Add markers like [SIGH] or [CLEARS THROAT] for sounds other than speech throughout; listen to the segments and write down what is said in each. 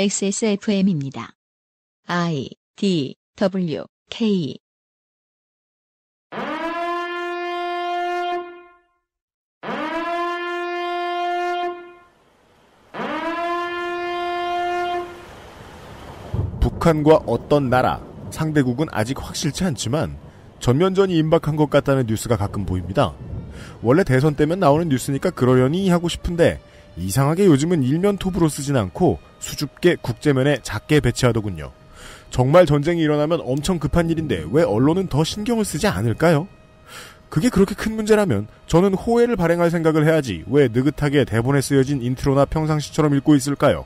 XSFM입니다. I D W K 북한과 어떤 나라, 상대국은 아직 확실치 않지만 전면전이 임박한 것 같다는 뉴스가 가끔 보입니다. 원래 대선 때면 나오는 뉴스니까 그러려니 하고 싶은데 이상하게 요즘은 일면 톱으로 쓰진 않고 수줍게 국제면에 작게 배치하더군요. 정말 전쟁이 일어나면 엄청 급한 일인데 왜 언론은 더 신경을 쓰지 않을까요? 그게 그렇게 큰 문제라면 저는 호외를 발행할 생각을 해야지 왜 느긋하게 대본에 쓰여진 intro나 평상시처럼 읽고 있을까요?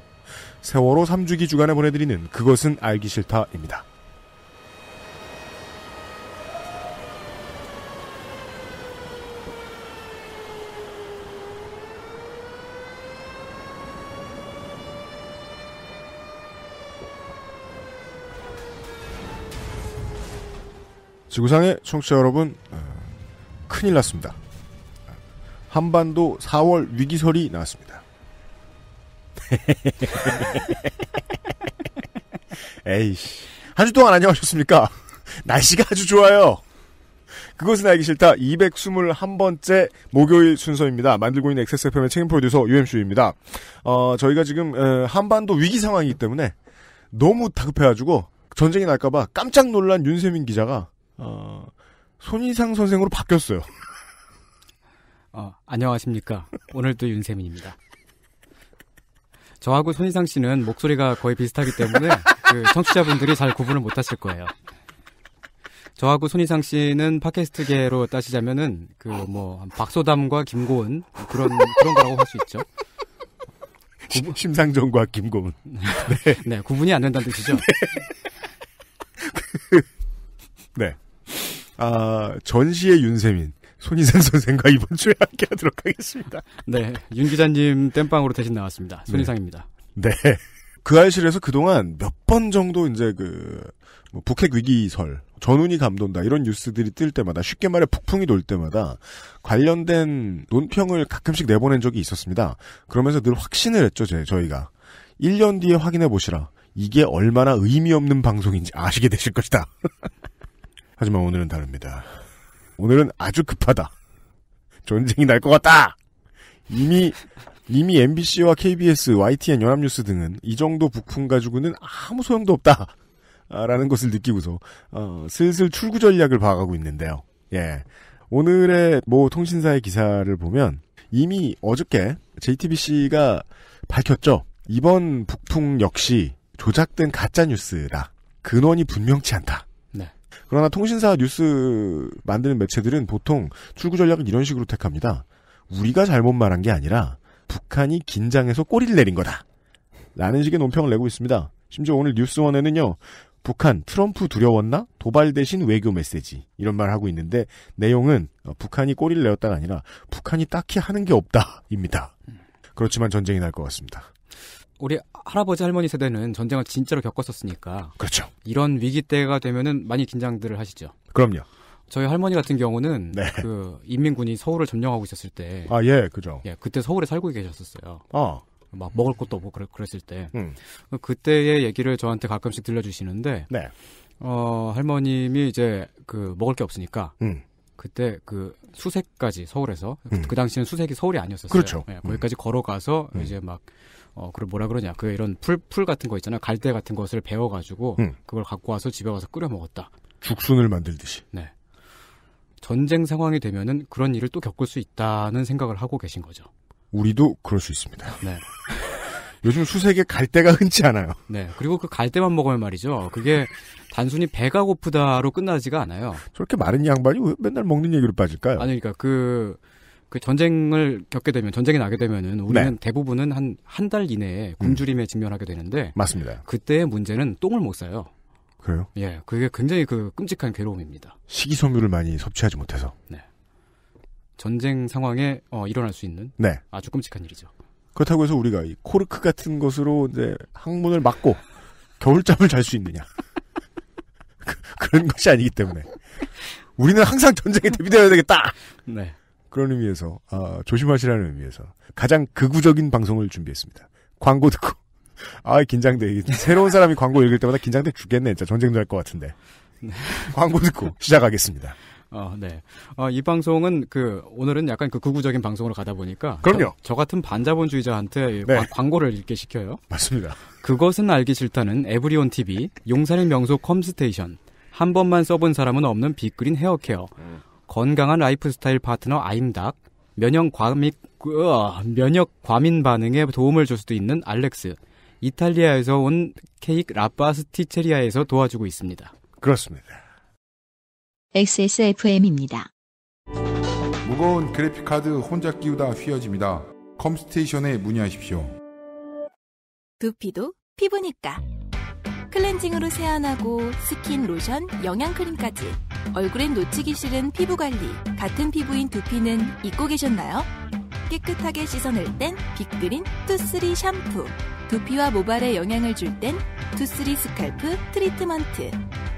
세월호 3주기 주간에 보내드리는 그것은 알기 싫다입니다. 지구상의 청취자 여러분, 어, 큰일 났습니다. 한반도 4월 위기설이 나왔습니다. [LAUGHS] 에이씨. 한 주 동안 안녕하셨습니까? [LAUGHS] 날씨가 아주 좋아요. 그것은 알기 싫다 221번째 목요일 순서입니다. 만들고 있는 XSFM의 책임 프로듀서 UMC입니다. 어, 저희가 지금 에, 한반도 위기 상황이기 때문에 너무 다급해가지고 전쟁이 날까봐 깜짝 놀란 윤세민 기자가 어, 손희상 선생으로 바뀌었어요. [LAUGHS] 어, 안녕하십니까. 오늘도 윤세민입니다. 저하고 손희상 씨는 목소리가 거의 비슷하기 때문에 그 청취자분들이 잘 구분을 못 하실 거예요. 저하고 손희상 씨는 팟캐스트계로 따지자면은 그 뭐 박소담과 김고은 그런 그런 거라고 할 수 있죠. 구분... 심상정과 김고은. 네. [LAUGHS] 네, 구분이 안 된다는 뜻이죠. [LAUGHS] 네. 아, 전시의 윤세민, 손희상 [LAUGHS] 선생과 이번 주에 함께 하도록 하겠습니다. 네. 윤 기자님 땜빵으로 대신 나왔습니다. 손희상입니다. 네. 그 알실에서 그동안 몇 번 정도 이제 그, 뭐 북핵 위기설, 전운이 감돈다 이런 뉴스들이 뜰 때마다 쉽게 말해 북풍이 돌 때마다 관련된 논평을 가끔씩 내보낸 적이 있었습니다. 그러면서 늘 확신을 했죠, 제, 저희가. 1년 뒤에 확인해 보시라. 이게 얼마나 의미 없는 방송인지 아시게 되실 것이다. [LAUGHS] 하지만 오늘은 다릅니다. 오늘은 아주 급하다. 전쟁이 날 것 같다. 이미 이미 MBC와 KBS, YTN, 연합뉴스 등은 이 정도 북풍 가지고는 아무 소용도 없다. 라는 것을 느끼고서 어, 슬슬 출구 전략을 봐가고 있는데요. 예. 오늘의 모 통신사의 기사를 보면 이미 어저께 JTBC가 밝혔죠. 이번 북풍 역시 조작된 가짜 뉴스다. 근원이 분명치 않다. 네. 그러나 통신사 뉴스 만드는 매체들은 보통 출구 전략을 이런 식으로 택합니다. 우리가 잘못 말한 게 아니라 북한이 긴장해서 꼬리를 내린 거다. 라는 식의 논평을 내고 있습니다. 심지어 오늘 뉴스원에는요. 북한 트럼프 두려웠나? 도발 대신 외교 메시지 이런 말 하고 있는데 내용은 북한이 꼬리를 내었다가 아니라 북한이 딱히 하는 게 없다입니다. 그렇지만 전쟁이 날 것 같습니다. 우리 할아버지 할머니 세대는 전쟁을 진짜로 겪었었으니까. 그렇죠. 이런 위기 때가 되면은 많이 긴장들을 하시죠. 그럼요. 저희 할머니 같은 경우는 네. 그 인민군이 서울을 점령하고 있었을 때, 아, 예, 그죠. 예, 그때 서울에 살고 계셨었어요. 아, 막 먹을 것도 없고 그랬, 그랬을 때, 음, 그때의 얘기를 저한테 가끔씩 들려주시는데, 네, 어 할머님이 이제 그 먹을 게 없으니까 음, 그때 그 수색까지 서울에서 음. 그 당시는 수색이 서울이 아니었었어요. 그렇죠. 예, 거기까지 걸어가서 음. 이제 막 어, 그걸 뭐라 그러냐. 그 이런 풀, 풀 같은 거 있잖아요. 갈대 같은 것을 베어가지고, 음. 그걸 갖고 와서 집에 와서 끓여 먹었다. 죽순을 만들듯이. 네. 전쟁 상황이 되면은 그런 일을 또 겪을 수 있다는 생각을 하고 계신 거죠. 우리도 그럴 수 있습니다. 네. [LAUGHS] 요즘 수색에 갈 데가 흔치 않아요. 네. 그리고 그 갈대만 먹으면 말이죠. 그게 단순히 배가 고프다로 끝나지가 않아요. 저렇게 마른 양반이 왜 맨날 먹는 얘기로 빠질까요? 아니, 그러니까 그, 그 전쟁을 겪게 되면, 전쟁이 나게 되면은 우리는 네. 대부분은 한, 한 달 이내에 굶주림에 직면하게 되는데, 맞습니다. 그때의 문제는 똥을 못 싸요. 그래요? 예. 그게 굉장히 그 끔찍한 괴로움입니다. 식이섬유를 많이 섭취하지 못해서. 전쟁 상황에 어, 일어날 수 있는 네. 아주 끔찍한 일이죠. 그렇다고 해서 우리가 이 코르크 같은 것으로 이제 항문을 막고 겨울잠을 잘 수 있느냐. [LAUGHS] 그- 그런 것이 아니기 때문에. 우리는 항상 전쟁에 대비되어야 되겠다! 네. 그런 의미에서, 아, 조심하시라는 의미에서 가장 극우적인 방송을 준비했습니다. 광고 듣고 [LAUGHS] 아, 긴장돼. 새로운 사람이 광고 읽을 때마다 긴장돼 죽겠네. 진짜 전쟁도 할 것 같은데. 광고 듣고 [LAUGHS] 시작하겠습니다. 어, 네. 어, 이 방송은 그 오늘은 약간 그 극우적인 방송으로 가다 보니까 그럼요. 저, 저 같은 반자본주의자한테 네. 과- 광고를 읽게 시켜요. 맞습니다. 그것은 알기 싫다는 에브리온 TV, 용산의 명소 컴스테이션, 한 번만 써본 사람은 없는 빅그린 헤어케어, 건강한 라이프스타일 파트너 아임닭, 면역 과민 으아, 면역 과민 반응에 도움을 줄 수도 있는 알렉스, 이탈리아에서 온 케이크 라파스티체리아에서 도와주고 있습니다. 그렇습니다. XSFM입니다. 무거운 그래픽카드 혼자 끼우다 휘어집니다. 컴스테이션에 문의하십시오. 두피도 피부니까. 클렌징으로 세안하고 스킨, 로션, 영양크림까지. 얼굴엔 놓치기 싫은 피부 관리. 같은 피부인 두피는 잊고 계셨나요? 깨끗하게 씻어낼 땐 빅그린 투쓰리 샴푸. 두피와 모발에 영양을 줄 땐 투쓰리 scalp 트리트먼트.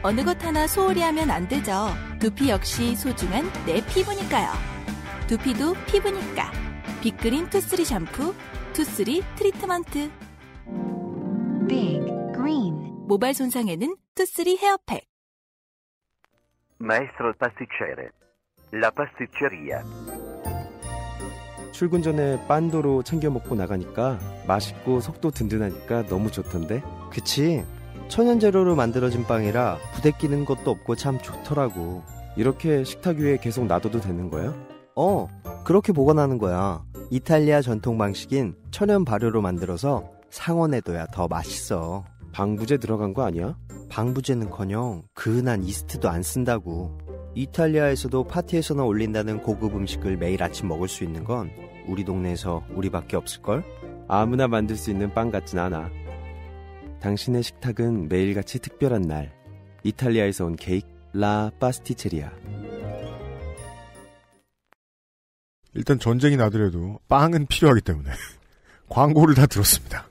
어느 것 하나 소홀히 하면 안 되죠. 두피 역시 소중한 내 피부니까요. 두피도 피부니까. 빅그린 투쓰리 샴푸, 투쓰리 트리트먼트. Big Green. 모발 손상에는 투쓰리 헤어팩. Maestro pasticcere. La pasticceria. 출근 전에 빤도로 챙겨 먹고 나가니까 맛있고 속도 든든하니까 너무 좋던데. 그치. 천연 재료로 만들어진 빵이라 부대 끼는 것도 없고 참 좋더라고. 이렇게 식탁 위에 계속 놔둬도 되는 거야? 어, 그렇게 보관하는 거야. 이탈리아 전통 방식인 천연 발효로 만들어서 상온에둬야 더 맛있어. 방부제 들어간 거 아니야? 방부제는커녕 그은한 이스트도 안 쓴다고. 이탈리아에서도 파티에서나 올린다는 고급 음식을 매일 아침 먹을 수 있는 건 우리 동네에서 우리밖에 없을걸? 아무나 만들 수 있는 빵 같진 않아. 당신의 식탁은 매일같이 특별한 날. 이탈리아에서 온 케이크 라 파스티체리아. 일단 전쟁이 나더라도 빵은 필요하기 때문에 [LAUGHS] 광고를 다 들었습니다.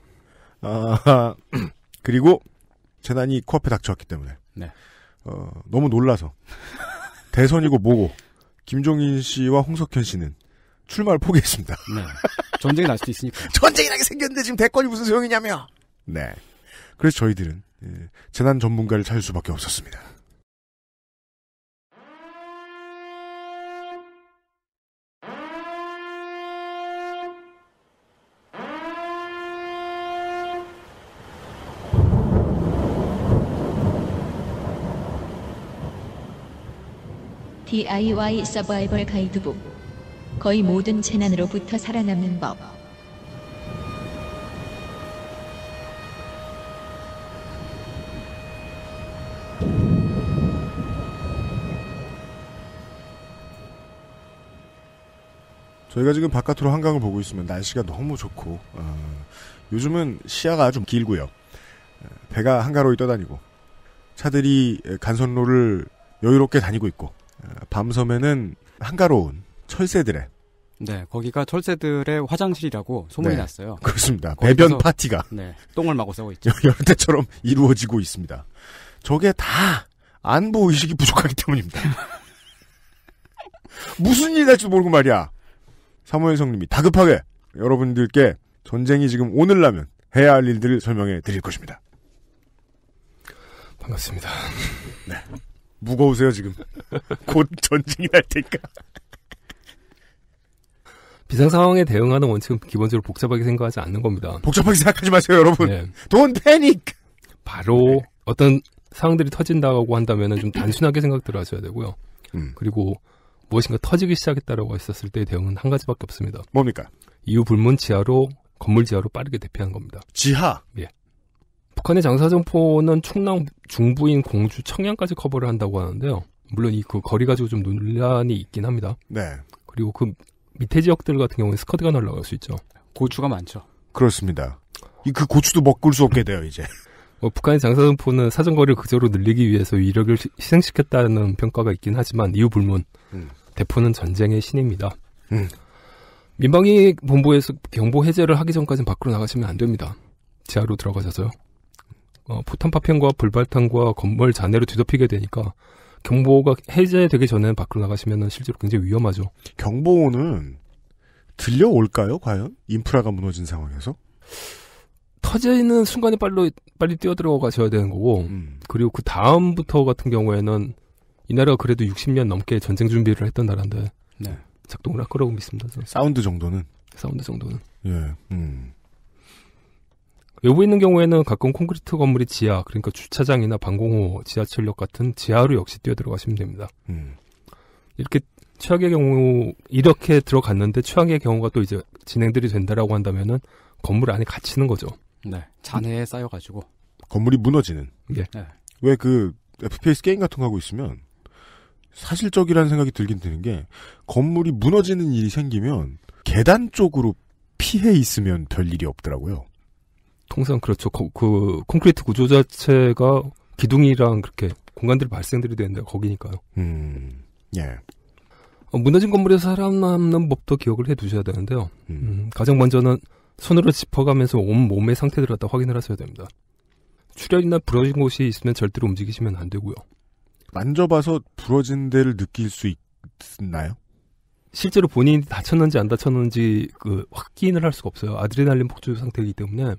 아, [CLEARS THROAT] 그리고 재난이 코앞에 닥쳐왔기 때문에 네. 어, 너무 놀라서 [LAUGHS] 대선이고 뭐고 김종인 씨와 홍석현 씨는 출마를 포기했습니다. 네. 전쟁이 날 수도 있으니까. [LAUGHS] 전쟁이 나게 생겼는데 지금 대권이 무슨 소용이냐며. 네. 그래서 저희들은 예, 재난 전문가를 찾을 수밖에 없었습니다. DIY 서바이벌 가이드북. 거의 모든 재난으로부터 살아남는 법. 저희가 지금 바깥으로 한강을 보고 있으면 날씨가 너무 좋고 어, 요즘은 시야가 아주 길고요. 어, 배가 한가로이 떠다니고 차들이 간선로를 여유롭게 다니고 있고 어, 밤섬에는 한가로운 철새들의 네, 거기가 철새들의 화장실이라고 소문이 네. 났어요. 그렇습니다. 배변 파티가 네, 똥을 마고 싸고 있죠. [LAUGHS] 때처럼 이루어지고 있습니다. 저게 다 안보 의식이 부족하기 때문입니다. [LAUGHS] 무슨 일이 날지도 모르고 말이야. 사무엘 성님이 다급하게 여러분들께 전쟁이 지금 오늘라면 해야 할 일들을 설명해 드릴 것입니다. 반갑습니다. 무거우세요 지금. [LAUGHS] 곧 전쟁이 날 테니까. 비상 상황에 대응하는 원칙은 기본적으로 복잡하게 생각하지 않는 겁니다. 복잡하게 생각하지 마세요 여러분. 네. Don't panic. 바로 어떤 상황들이 터진다고 한다면 좀 단순하게 생각들을 하셔야 되고요. 음, 그리고 무엇인가 터지기 시작했다라고 했었을 때 대응은 한 가지밖에 없습니다. 뭡니까? 이후 불문 지하로 건물 지하로 빠르게 대피하는 겁니다. 지하. 북한의 장사정포는 충남 중부인 공주 청양까지 커버를 한다고 하는데요. 물론 이 그 거리 가지고 좀 논란이 있긴 합니다. 네. 그리고 그 밑에 지역들 같은 경우는 스커드가 날아갈 수 있죠. 고추가 많죠. 그렇습니다. 이 그 고추도 먹을 수 없게 돼요 이제. [LAUGHS] 뭐 북한의 장사정포는 사정거리를 그저로 늘리기 위해서 위력을 시- 희생시켰다는 평가가 있긴 하지만 이후 불문 음. 대포는 전쟁의 신입니다. 음. 민방위 본부에서 경보 해제를 하기 전까지는 밖으로 나가시면 안 됩니다. 지하로 들어가셔서요. 어, 포탄 파편과 불발탄과 건물 잔해로 뒤덮이게 되니까 경보가 해제되기 전에는 밖으로 나가시면 실제로 굉장히 위험하죠. 경보는 들려올까요 과연? 인프라가 무너진 상황에서? 터지는 순간에 빨리 빨리 뛰어 들어 가셔야 되는 거고 음. 그리고 그 다음부터 같은 경우에는 이 나라가 그래도 60년 넘게 전쟁 준비를 했던 나라인데 네. 작동을 할 거라고 믿습니다. 저는. 사운드 정도는 사운드 정도는. 예. 음. 외부에 있는 경우에는 가까운 콘크리트 건물의 지하, 그러니까 주차장이나 방공호, 지하철역 같은 지하로 역시 뛰어 들어가시면 됩니다. 음. 이렇게 최악의 경우 이렇게 들어갔는데 최악의 경우가 또 이제 진행들이 된다라고 한다면은 건물 안에 갇히는 거죠. 네. 잔해에 쌓여가지고. 건물이 무너지는. 예. 네. 왜그 FPS 게임 같은 거 하고 있으면 사실적이라는 생각이 들긴 드는 게 건물이 무너지는 일이 생기면 계단 쪽으로 피해 있으면 별 일이 없더라고요. 통상 그렇죠. 거- 그 콘크리트 구조 자체가 기둥이랑 그렇게 공간들이 발생들이 되는데 거기니까요. 음. 예. 어, 무너진 건물에서 살아남는 법도 기억을 해 두셔야 되는데요. 음. 음, 가장 먼저는 손으로 짚어가면서 온 몸의 상태들을 갖다 확인을 하셔야 됩니다. 출혈이나 부러진 곳이 있으면 절대로 움직이시면 안 되고요. 만져봐서 부러진 데를 느낄 수 있나요? 실제로 본인이 다쳤는지 안 다쳤는지 그 확인을 할 수가 없어요. 아드레날린 폭주 상태이기 때문에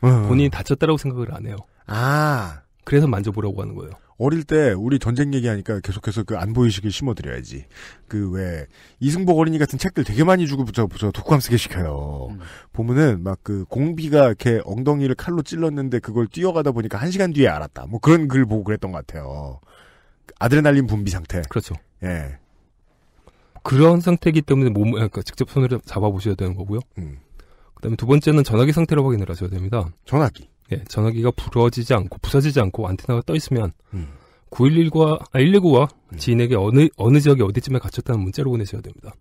본인이 다쳤다라고 생각을 안 해요. 아. 그래서 만져보라고 하는 거예요. 어릴 때 우리 전쟁 얘기하니까 계속해서 그 안 보이시길 심어드려야지. 그 왜 이승복 어린이 같은 책들 되게 많이 주고 붙여 붙여 독감 쓰게 시켜요. 음. 보면은 막 그 공비가 이렇게 엉덩이를 칼로 찔렀는데 그걸 뛰어가다 보니까 한 시간 뒤에 알았다. 뭐 그런 글 보고 그랬던 것 같아요. 아드레날린 분비 상태. 그렇죠. 예. 그런 상태이기 때문에 몸, 그러니까 직접 손으로 잡아보셔야 되는 거고요. 음. 그 다음에 두 번째는 전화기 상태를 확인을 하셔야 됩니다. 전화기. 예, 전화기가 부러지지 않고 부서지지 않고 안테나가 떠 있으면 음. 911과 아, 119와 음. 지인에게 어느 어느 지역에 어디쯤에 갇혔다는 문자를 보내셔야 됩니다.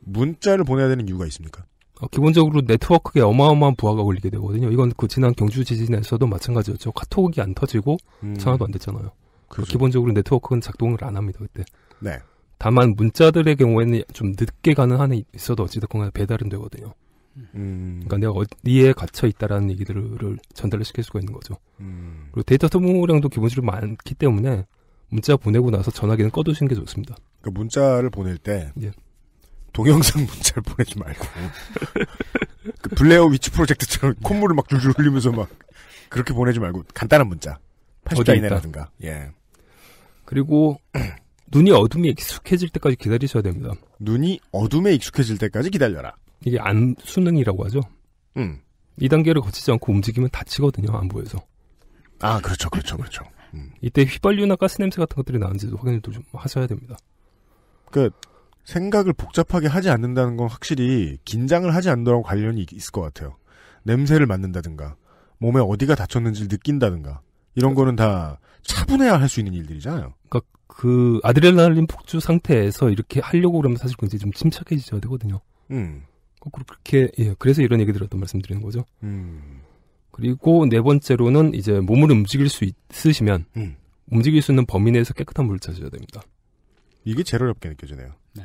문자를 보내야 되는 이유가 있습니까? 어, 기본적으로 네트워크에 어마어마한 부하가 걸리게 되거든요. 이건 그 지난 경주 지진에서도 마찬가지였죠. 카톡이 안 터지고 음. 전화도 안 됐잖아요. 그죠. 기본적으로 네트워크는 작동을 안 합니다 그때. 네. 다만 문자들의 경우에는 좀 늦게 가는 한에 있어도 어찌됐건 배달은 되거든요. 음. 그러니까 내가 어디에 갇혀 있다라는 얘기들을 전달을 시킬 수가 있는 거죠. 음. 그리고 데이터 소모량도 기본적으로 많기 때문에 문자 보내고 나서 전화기는 꺼두시는 게 좋습니다. 그 문자를 보낼 때 예. 동영상 [LAUGHS] 문자를 보내지 말고 [LAUGHS] 그 블레어 위치 프로젝트처럼 콧물을 막 줄줄 흘리면서 막 그렇게 보내지 말고 간단한 문자 80자 어디 이내라든가 예 그리고 눈이 어둠이 익숙해질 때까지 기다리셔야 됩니다. 눈이 어둠에 익숙해질 때까지 기다려라. 이게 안 수능이라고 하죠. 음. 이 단계를 거치지 않고 움직이면 다치거든요. 안 보여서. 아 그렇죠 그렇죠 그렇죠. 음. 이때 휘발유나 가스 냄새 같은 것들이 나는지도 확인을 좀 하셔야 됩니다. 그 생각을 복잡하게 하지 않는다는 건 확실히 긴장을 하지 않는 거랑 관련이 있을 것 같아요. 냄새를 맡는다든가 몸에 어디가 다쳤는지를 느낀다든가 이런 거는 다 차분해야 할 수 있는 일들이잖아요. 그러니까 그 아드레날린 폭주 상태에서 이렇게 하려고 그러면 사실 굉장히 좀 침착해지셔야 되거든요. 음. 그렇게 예, 그래서 이런 얘기들을 또 말씀드리는 거죠. 음. 그리고 네 번째로는 이제 몸을 움직일 수 있으시면 음. 움직일 수 있는 범위 내에서 깨끗한 물을 찾으셔야 됩니다. 이게 제일 어렵게 느껴지네요. 네.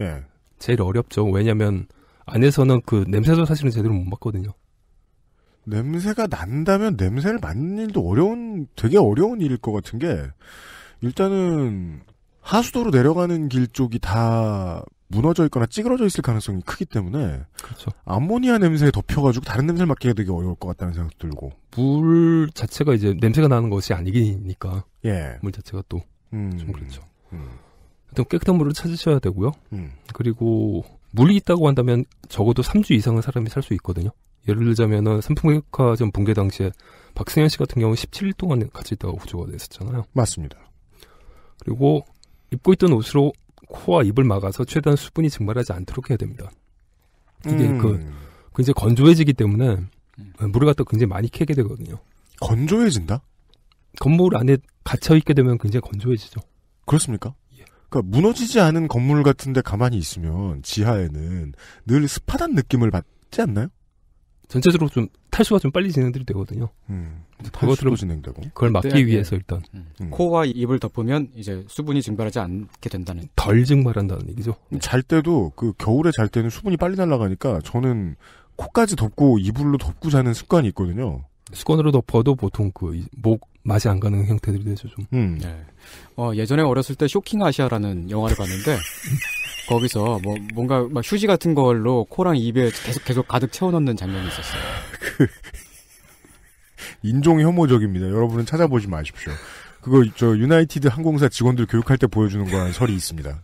예. 제일 어렵죠. 왜냐하면 안에서는 그 냄새도 사실은 제대로 못 맡거든요. 냄새가 난다면 냄새를 맡는 일도 어려운, 되게 어려운 일일 것 같은 게, 일단은, 하수도로 내려가는 길 쪽이 다 무너져 있거나 찌그러져 있을 가능성이 크기 때문에, 그렇죠. 암모니아 냄새에 덮여가지고 다른 냄새를 맡기가 되게 어려울 것 같다는 생각도 들고, 물 자체가 이제 냄새가 나는 것이 아니니까 예. 물 자체가 또좀 음. 그렇죠. 음. 하여튼 깨끗한 물을 찾으셔야 되고요. 음. 그리고 물이 있다고 한다면 적어도 3주 이상은 사람이 살 수 있거든요. 예를 들자면은 삼풍백화점 붕괴 당시에 박승현 씨 같은 경우는 17일 동안 같이 있다가 구조가 됐었잖아요. 맞습니다. 그리고 입고 있던 옷으로 코와 입을 막아서 최대한 수분이 증발하지 않도록 해야 됩니다. 이게 음. 그 굉장히 건조해지기 때문에 물을 갖다 굉장히 많이 캐게 되거든요. 건조해진다? 건물 안에 갇혀 있게 되면 굉장히 건조해지죠. 그렇습니까? 예. 그러니까 무너지지 않은 건물 같은데 가만히 있으면 지하에는 늘 습하단 느낌을 받지 않나요? 전체적으로 좀 탈수가 좀 빨리 진행들이 되거든요. 음. 탈수도 진행되고. 그걸 막기 네, 위해서 네. 일단 음. 코와 입을 덮으면 이제 수분이 증발하지 않게 된다는. 덜 증발한다는 얘기죠. 잘 때도 그 겨울에 잘 때는 수분이 빨리 날아가니까 저는 코까지 덮고 이불로 덮고 자는 습관이 있거든요. 수건으로 덮어도 보통 그 목 맛이 안 가는 형태들이 되죠 좀. 음. 네. 어, 예전에 어렸을 때 쇼킹 아시아라는 영화를 봤는데 [LAUGHS] 거기서 뭐 뭔가 막 휴지 같은 걸로 코랑 입에 계속 계속 가득 채워 넣는 장면이 있었어요. 인종 혐오적입니다. 여러분은 찾아보지 마십시오. 그거 저 유나이티드 항공사 직원들 교육할 때 보여주는 거라는 설이 있습니다.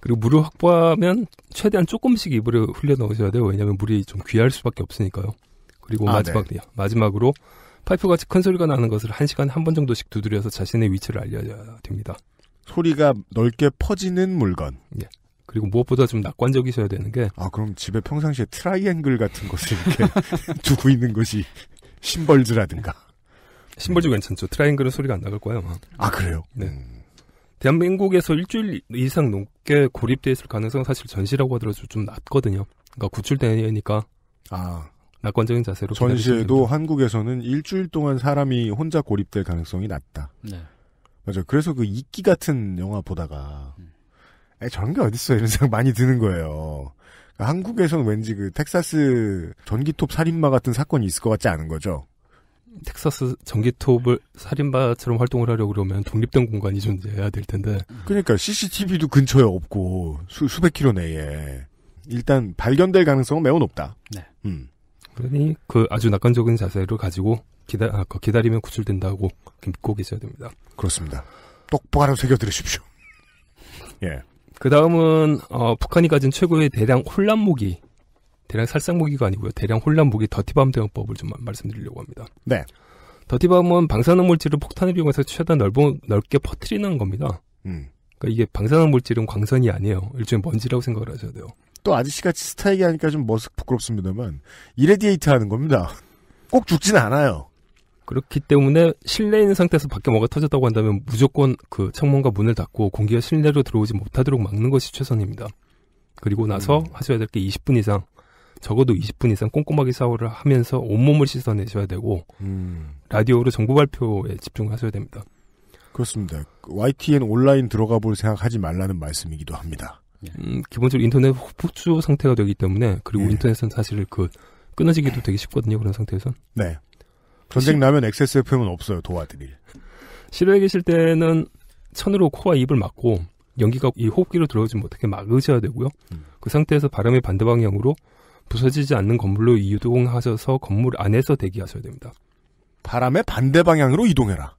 그리고 물을 확보하면 최대한 조금씩 입으로 흘려 넣으셔야 돼요. 왜냐하면 물이 좀 귀할 수밖에 없으니까요. 그리고 아, 마지막 마지막으로 파이프 같이 큰 소리가 나는 것을 한 시간 에 한 번 정도씩 두드려서 자신의 위치를 알려야 됩니다. 소리가 넓게 퍼지는 물건. 예. 그리고 무엇보다 좀 낙관적이셔야 되는 게 아 그럼 집에 평상시에 트라이앵글 같은 것을 이렇게 [LAUGHS] 두고 있는 것이 심벌즈라든가. 심벌즈 괜찮죠. 트라이앵글은 소리가 안 나갈 거예요. 아마. 아 그래요? 네. 음. 대한민국에서 일주일 이상 높게 고립돼 있을 가능성은 사실 전시라고 하더라도 좀 낮거든요. 그러니까 구출되니까 아 낙관적인 자세로 전시에도 한국에서는 일주일 동안 사람이 혼자 고립될 가능성이 낮다. 네. 맞아. 그래서 그 이끼 같은 영화 보다가 에 저런 게 어딨어 이런 생각 많이 드는 거예요. 그러니까 한국에서는 왠지 그 텍사스 전기톱 살인마 같은 사건이 있을 것 같지 않은 거죠. 텍사스 전기톱을 살인마처럼 활동을 하려고 그러면 독립된 공간이 존재해야 될 텐데 그러니까 CCTV도 근처에 없고 수, 수백 킬로 내에 일단 발견될 가능성은 매우 높다. 네. 음. 그러니 그 아주 낙관적인 자세를 가지고 기다 아, 그 기다리면 구출된다고 믿고 계셔야 됩니다. 그렇습니다. 똑바로 새겨 들으십시오. 예. 그 다음은 어, 북한이 가진 최고의 대량 혼란 무기, 대량 살상 무기가 아니고요. 대량 혼란 무기 더티밤 대응법을 좀 말씀드리려고 합니다. 네. 더티밤은 방사능 물질을 폭탄을 이용해서 최대한 넓어, 넓게 퍼뜨리는 겁니다. 음. 그러니까 이게 방사능 물질은 광선이 아니에요. 일종의 먼지라고 생각을 하셔야 돼요. 또 아저씨같이 스타일이 하니까 좀 머쓱 부끄럽습니다만 이레디에이트 하는 겁니다. 꼭 죽진 않아요. 그렇기 때문에 실내에 있는 상태에서 밖에 뭐가 터졌다고 한다면 무조건 그 창문과 문을 닫고 공기가 실내로 들어오지 못하도록 막는 것이 최선입니다. 그리고 나서 음. 하셔야 될 게 20분 이상, 적어도 20분 이상 꼼꼼하게 샤워를 하면서 온몸을 씻어내셔야 되고 음. 라디오로 정보 발표에 집중하셔야 됩니다. 그렇습니다. 그 YTN 온라인 들어가 볼 생각하지 말라는 말씀이기도 합니다. 음, 기본적으로 인터넷 호주 상태가 되기 때문에 그리고 예. 인터넷은 사실 그 끊어지기도 되게 쉽거든요. 그런 상태에선. 네. 전쟁 나면 XSFM은 없어요. 도와드릴. 실외에 계실 때는 천으로 코와 입을 막고 연기가 이 호흡기로 들어오지 못하게 막으셔야 되고요. 음. 그 상태에서 바람의 반대 방향으로 부서지지 않는 건물로 이동하셔서 건물 안에서 대기하셔야 됩니다. 바람의 반대 방향으로 이동해라.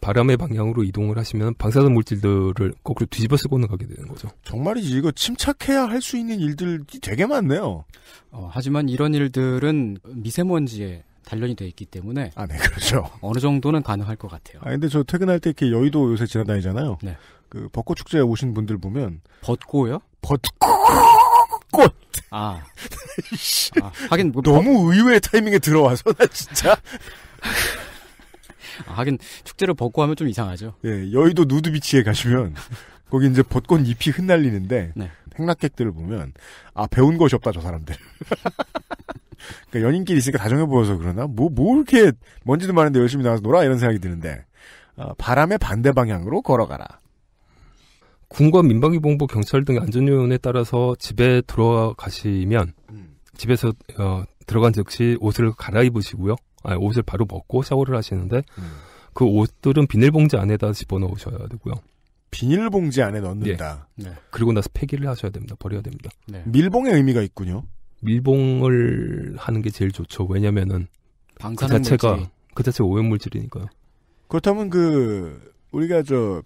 바람의 방향으로 이동을 하시면 방사능 물질들을 거꾸로 뒤집어 쓰고는 가게 되는 거죠. 정말이지 이거 침착해야 할 수 있는 일들이 되게 많네요. 어, 하지만 이런 일들은 미세먼지에 단련이 돼 있기 때문에 아, 네, 그렇죠. 어느 정도는 가능할 것 같아요. 아, 근데 저 퇴근할 때 이렇게 여의도 요새 지나다니잖아요. 네. 그 벚꽃 축제에 오신 분들 보면 벚고요? 벚꽃 꽃 아, [LAUGHS] 아 하긴 뭐, 너무 의외의 타이밍에 들어와서 나 진짜 아, 하긴 축제를 벚고 하면 좀 이상하죠. 예, 여의도 누드비치에 가시면 거기 이제 벚꽃 잎이 흩날리는데 네. 행락객들을 보면 아 배운 것이 없다 저 사람들. [LAUGHS] 그러니까 연인끼리 있으니까 다정해 보여서 그러나 뭐뭐 이렇게 먼지도 많은데 열심히 나가서 놀아 이런 생각이 드는데 아, 바람의 반대 방향으로 걸어가라. 군과 민방위본부 경찰 등의 안전요원에 따라서 집에 들어가시면 집에서 어, 들어간 즉시 옷을 갈아입으시고요. 아, 옷을 바로 벗고 샤워를 하시는데 그 옷들은 비닐봉지 안에다 집어넣으셔야 되고요. 비닐봉지 안에 넣는다. 네. 그리고 나서 폐기를 하셔야 됩니다. 버려야 됩니다. 네. 밀봉의 의미가 있군요. 밀봉을 하는 게 제일 좋죠. 왜냐면은 그 자체가 그 자체가 오염 물질이니까요. 그렇다면 그 우리가 저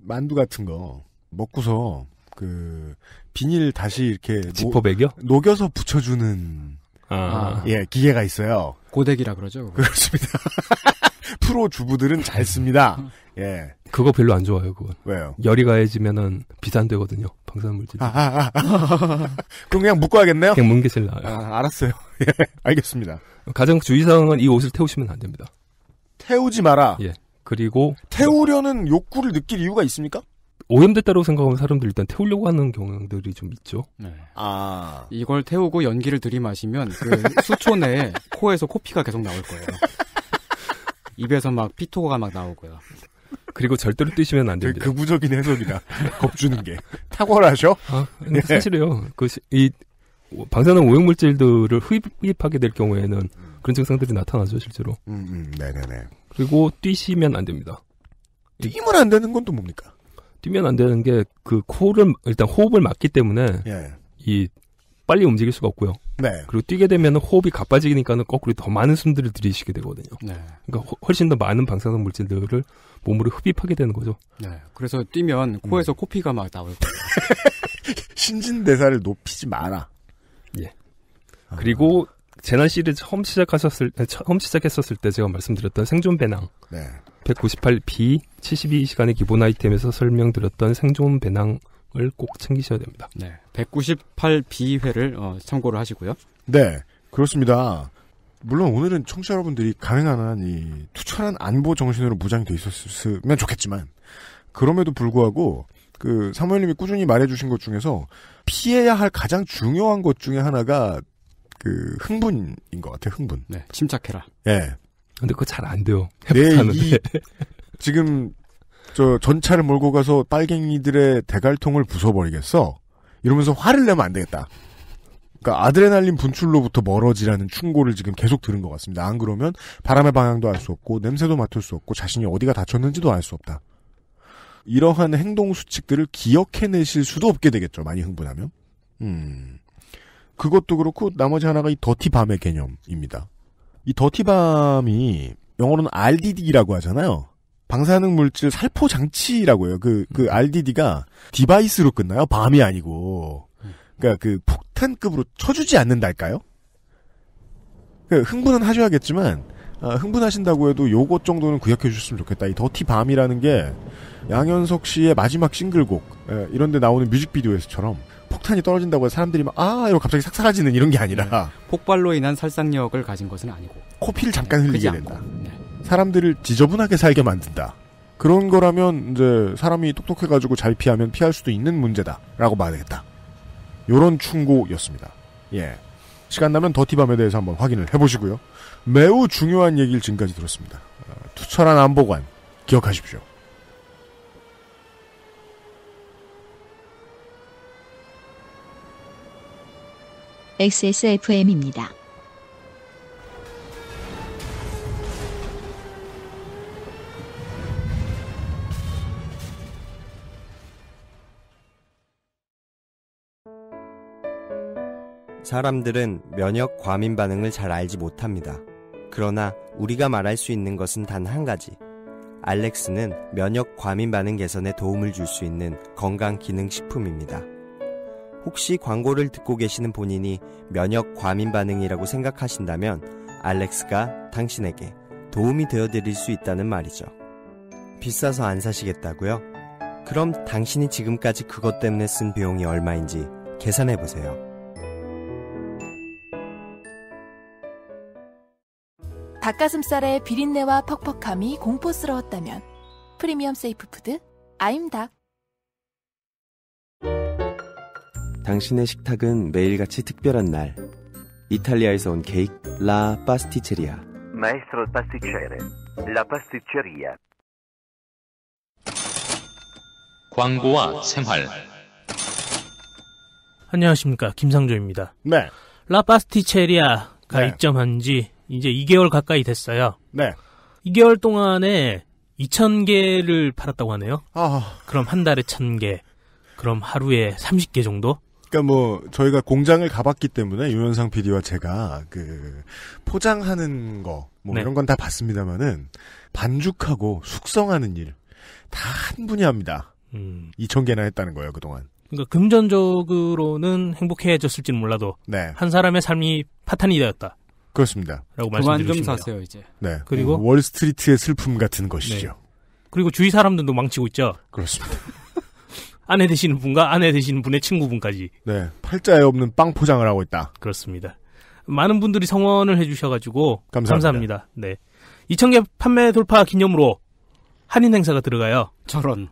만두 같은 거 먹고서 그 비닐 다시 이렇게 노- 지퍼백이요? 녹여서 붙여주는 아, 예 기계가 있어요. 고데기라 그러죠. 그거. 그렇습니다. [LAUGHS] 프로 주부들은 잘 씁니다. [LAUGHS] 예 그거 별로 안 좋아요. 그건 왜요? 열이 가해지면은 비산되거든요. 방사물질. 아, 아, 아. 그럼 그냥 묶어야겠네요. 그냥 뭉개 제일 나아요. 아, 알았어요. [LAUGHS] 예, 알겠습니다. 가장 주의사항은 이 옷을 태우시면 안 됩니다. 태우지 마라. 예. 그리고 태우려는 욕구를 느낄 이유가 있습니까? 오염됐다고 생각하면 사람들이 일단 태우려고 하는 경향들이 좀 있죠. 네. 아 이걸 태우고 연기를 들이마시면 그 수초 내에 [LAUGHS] 코에서 코피가 계속 나올 거예요. 입에서 막 피토가 막 나오고요. 그리고 절대로 뛰시면 안 되게 됩니다. 극우적인 해석이다. [LAUGHS] 겁주는 게 탁월하셔. 아, 근데 예. 사실이요. 그, 시- 이, 방사능 오염물질들을 흡입하게 될 경우에는 그런 증상들이 나타나죠, 실제로. 음, 음, 네네네. 그리고 뛰시면 안 됩니다. 뛰면 안 되는 건 또 뭡니까? 뛰면 안 되는 게 그 코를, 일단 호흡을 막기 때문에 예. 이, 빨리 움직일 수가 없고요. 네. 그리고 뛰게 되면 호흡이 가빠지니까는 거꾸로 더 많은 숨들을 들이쉬게 되거든요. 네. 그러니까 허- 훨씬 더 많은 방사능 물질들을 몸으로 흡입하게 되는 거죠. 네. 그래서 뛰면 코에서 코피가 막 나올 거예요. [LAUGHS] 신진대사를 높이지 마라. 예. 그리고 재난 시리즈 처음 시작하셨을 때, 처음 시작했었을 때 제가 말씀드렸던 생존 배낭. 네. 198B 72시간의 기본 아이템에서 설명드렸던 생존 배낭을 꼭 챙기셔야 됩니다. 네. 198B회를 어, 참고를 하시고요. 네, 그렇습니다. 물론 오늘은 청취자 여러분들이 가능한 한 이 투철한 안보 정신으로 무장돼 있었으면 좋겠지만 그럼에도 불구하고 그 사무엘님이 꾸준히 말해주신 것 중에서 피해야 할 가장 중요한 것 중에 하나가 그 흥분인 것 같아요. 흥분. 네. 침착해라. 예. 근데 그거 잘 안 돼요. 내 해봤다는데. 이 [LAUGHS] 지금 저 전차를 몰고 가서 빨갱이들의 대갈통을 부숴버리겠어. 이러면서 화를 내면 안 되겠다. 그러니까 아드레날린 분출로부터 멀어지라는 충고를 지금 계속 들은 것 같습니다. 안 그러면 바람의 방향도 알 수 없고 냄새도 맡을 수 없고 자신이 어디가 다쳤는지도 알 수 없다. 이러한 행동 수칙들을 기억해내실 수도 없게 되겠죠. 많이 흥분하면. 음. 그것도 그렇고 나머지 하나가 이 더티밤의 개념입니다. 이 더티밤이 영어로는 RDD라고 하잖아요. 방사능 물질 살포 장치라고 해요. 그, 그 RDD가 device로 끝나요. bomb이 아니고. 그러니까 그 폭탄급으로 쳐주지 않는달까요? 그 흥분은 하셔야겠지만, 아, 흥분하신다고 해도 요것 정도는 구별해 주셨으면 좋겠다. 이 dirty bomb이라는 게 양현석 씨의 마지막 싱글곡, 예, 이런데 나오는 뮤직비디오에서처럼 폭탄이 떨어진다고 해서 사람들이 막, 아, 이러고 갑자기 싹 사라지는 이런 게 아니라, 폭발로 인한 살상력을 가진 것은 아니고. 코피를 잠깐 흘리게 크지 된다. 네. 사람들을 지저분하게 살게 만든다. 그런 거라면 이제 사람이 똑똑해가지고 잘 피하면 피할 수도 있는 문제다라고 말하겠다. 요런 충고였습니다. 예. 시간 나면 더티밤에 대해서 한번 확인을 해보시고요. 매우 중요한 얘기를 지금까지 들었습니다. 어, 투철한 안보관 기억하십시오. XSFM입니다. 사람들은 면역 과민 반응을 잘 알지 못합니다. 그러나 우리가 말할 수 있는 것은 단 한 가지. 알렉스는 면역 과민 반응 개선에 도움을 줄 수 있는 건강 기능 식품입니다. 혹시 광고를 듣고 계시는 본인이 면역 과민 반응이라고 생각하신다면 알렉스가 당신에게 도움이 되어 드릴 수 있다는 말이죠. 비싸서 안 사시겠다고요? 그럼 당신이 지금까지 그것 때문에 쓴 비용이 얼마인지 계산해 보세요. 닭가슴살의 비린내와 퍽퍽함이 공포스러웠다면 프리미엄 safe food 아임닭 당신의 식탁은 매일같이 특별한 날. 이탈리아에서 온 케이크 la pasticceria. Maestro pasticcere. La pasticceria. 광고와 생활. 안녕하십니까 김상조입니다. 네. 라파스티체리아가 네. 입점한 지 이제 2개월 가까이 됐어요. 네. 2개월 동안에 2,000개를 팔았다고 하네요. 아. 그럼 한 달에 1,000개. 그럼 하루에 30개 정도? 그러니까 뭐 저희가 공장을 가봤기 때문에 유현상 PD와 제가 그 포장하는 거뭐 네. 이런 건 다 봤습니다만은 반죽하고 숙성하는 일 다 한 분이 합니다. 음. 2천 개나 했다는 거예요 그 동안. 그러니까 금전적으로는 행복해졌을지는 몰라도 네. 한 사람의 삶이 파탄이 되었다. 그렇습니다. 라고 그만 말씀드리고 좀 싶네요. 사세요 이제. 네. 그리고? 월스트리트의 슬픔 같은 것이죠. 그리고 주위 사람들도 망치고 있죠. 그렇습니다. [LAUGHS] 아내 되시는 분과 아내 되시는 분의 친구분까지. 네. 팔자에 없는 빵 포장을 하고 있다. 그렇습니다. 많은 분들이 성원을 해주셔가지고 감사합니다. 네. 2,000개 판매 돌파 기념으로 할인 행사가 들어가요. 저런.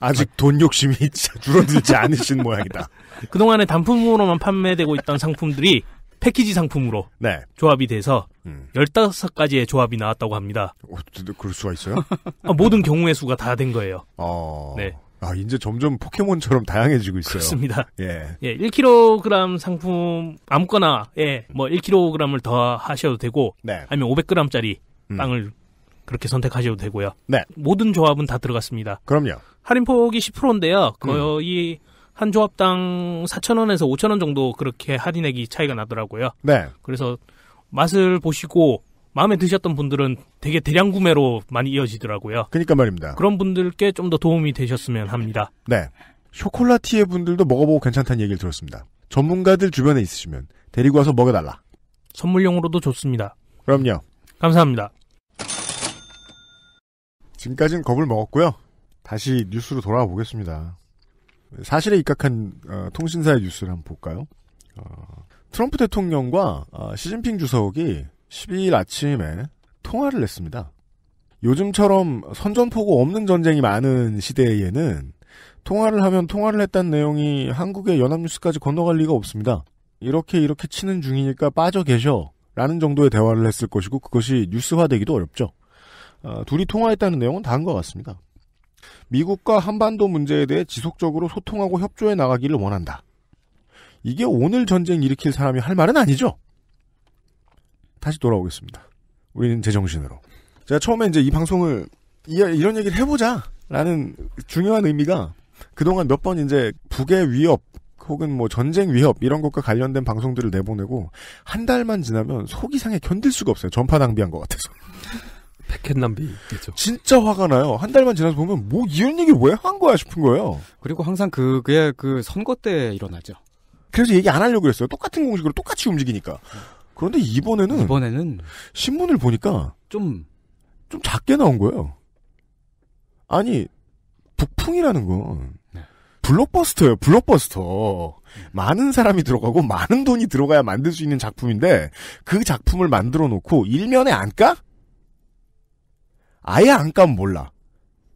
아직 돈 욕심이 [LAUGHS] 줄어들지 않으신 모양이다. 그동안에 단품으로만 판매되고 있던 상품들이 패키지 상품으로 네. 조합이 돼서 음. 15가지의 조합이 나왔다고 합니다. 어, 그럴 수가 있어요? [LAUGHS] 아, 모든 경우의 수가 다 된 거예요. 어. 네. 아, 이제 점점 포켓몬처럼 다양해지고 있어요. 그렇습니다. 예. 예, 1kg 상품 아무거나 예, 뭐 1kg을 더 하셔도 되고 네. 아니면 500g짜리 음. 빵을 그렇게 선택하셔도 되고요. 네. 모든 조합은 다 들어갔습니다. 그럼요. 할인 폭이 10%인데요. 음. 거의 한 조합당 4,000원에서 5,000원 정도 그렇게 할인액이 차이가 나더라고요. 네. 그래서 맛을 보시고 마음에 드셨던 분들은 되게 대량 구매로 많이 이어지더라고요. 그러니까 말입니다. 그런 분들께 좀 더 도움이 되셨으면 합니다. 네. 쇼콜라티에 분들도 먹어보고 괜찮다는 얘기를 들었습니다. 전문가들 주변에 있으시면 데리고 와서 먹여달라. 선물용으로도 좋습니다. 그럼요. 감사합니다. 지금까지는 겁을 먹었고요. 다시 뉴스로 돌아와 보겠습니다. 사실에 입각한 어, 통신사의 뉴스를 한번 볼까요? 어, 트럼프 대통령과 어, 시진핑 주석이 12일 아침에 통화를 했습니다. 요즘처럼 선전포고 없는 전쟁이 많은 시대에는 통화를 하면 통화를 했다는 내용이 한국의 연합뉴스까지 건너갈 리가 없습니다. 이렇게 이렇게 치는 중이니까 빠져 계셔. 라는 정도의 대화를 했을 것이고 그것이 뉴스화되기도 어렵죠. 어, 둘이 통화했다는 내용은 다른 것 같습니다. 미국과 한반도 문제에 대해 지속적으로 소통하고 협조해 나가기를 원한다. 이게 오늘 전쟁 일으킬 사람이 할 말은 아니죠. 다시 돌아오겠습니다. 우리는 제정신으로. 제가 처음에 이제 이 방송을 이, 이런 얘기를 해보자라는 중요한 의미가 그동안 몇 번 이제 북의 위협 혹은 뭐 전쟁 위협 이런 것과 관련된 방송들을 내보내고 한 달만 지나면 속 이상에 견딜 수가 없어요. 전파 낭비한 것 같아서. 패켓 낭비겠죠. 진짜 화가 나요. 한 달만 지나서 보면 뭐 이런 얘기 왜 한 거야 싶은 거예요. 그리고 항상 그, 그게 그 선거 때 일어나죠. 그래서 얘기 안 하려고 그랬어요. 똑같은 공식으로 똑같이 움직이니까. 그런데 이번에는 이번에는 신문을 보니까 좀좀 작게 나온 거예요. 아니 북풍이라는 건 블록버스터예요. 블록버스터. 많은 사람이 들어가고 많은 돈이 들어가야 만들 수 있는 작품인데 그 작품을 만들어 놓고 일면에 안 까? 아예 안 까면 몰라.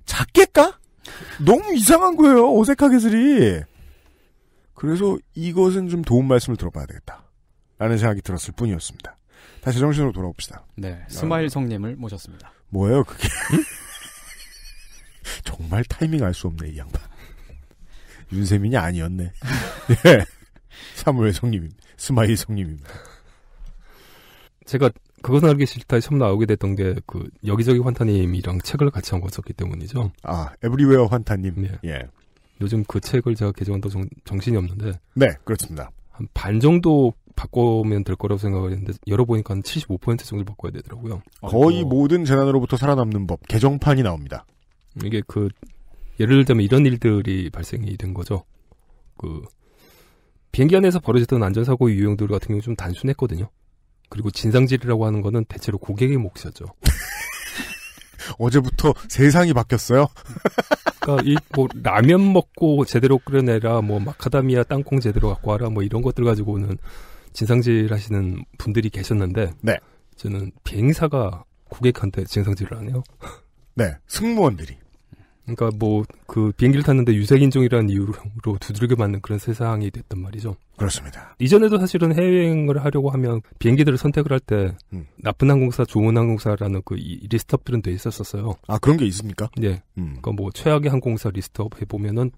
작게 까? 너무 이상한 거예요. 어색하게들이. 그래서 이것은 좀 도움 말씀을 들어봐야 되겠다. 라는 생각이 들었을 뿐이었습니다. 다시 정신으로 돌아옵시다. 네, 스마일 성님을 모셨습니다. 뭐예요, 그게? [LAUGHS] 정말 타이밍 알 수 없네, 이 양반. 윤세민이 아니었네. 예. [LAUGHS] 사무엘 성님, 스마일 성님입니다. 제가 그것은 알기 싫다에 처음 나오게 됐던 게 그 여기저기 환타님이랑 책을 같이 한 거였기 때문이죠. 아, everywhere 환타님. 네. 예. 요즘 그 책을 제가 개정한다 정, 정신이 없는데. 네, 그렇습니다. 한 반 정도 바꾸면 될 거라고 생각을 했는데 열어보니까 한 75% 정도 바꿔야 되더라고요. 거의 모든 재난으로부터 살아남는 법 개정판이 나옵니다. 이게 그 예를 들면 이런 일들이 발생이 된 거죠. 그 비행기 안에서 벌어졌던 안전사고 유형들 같은 경우 좀 단순했거든요. 그리고 진상질이라고 하는 거는 대체로 고객의 몫이었죠. [LAUGHS] 어제부터 세상이 바뀌었어요. 그러니까 이 뭐 라면 먹고 제대로 끓여내라, 뭐 마카다미아 땅콩 제대로 갖고 와라, 뭐 이런 것들 가지고는 진상질 하시는 분들이 계셨는데, 네. 저는 비행사가 고객한테 진상질을 안 해요. 네, 승무원들이. 그러니까 뭐 그 비행기를 탔는데 유색 인종이라는 이유로 두들겨 맞는 그런 세상이 됐단 말이죠. 그렇습니다. 이전에도 사실은 해외여행을 하려고 하면 비행기들을 선택을 할때 음. 나쁜 항공사, 좋은 항공사라는 그 이- list up들은 돼 있었었어요. 아 그런 게 있습니까? 네. 음. 그러니까 뭐 최악의 항공사 list up 해 보면은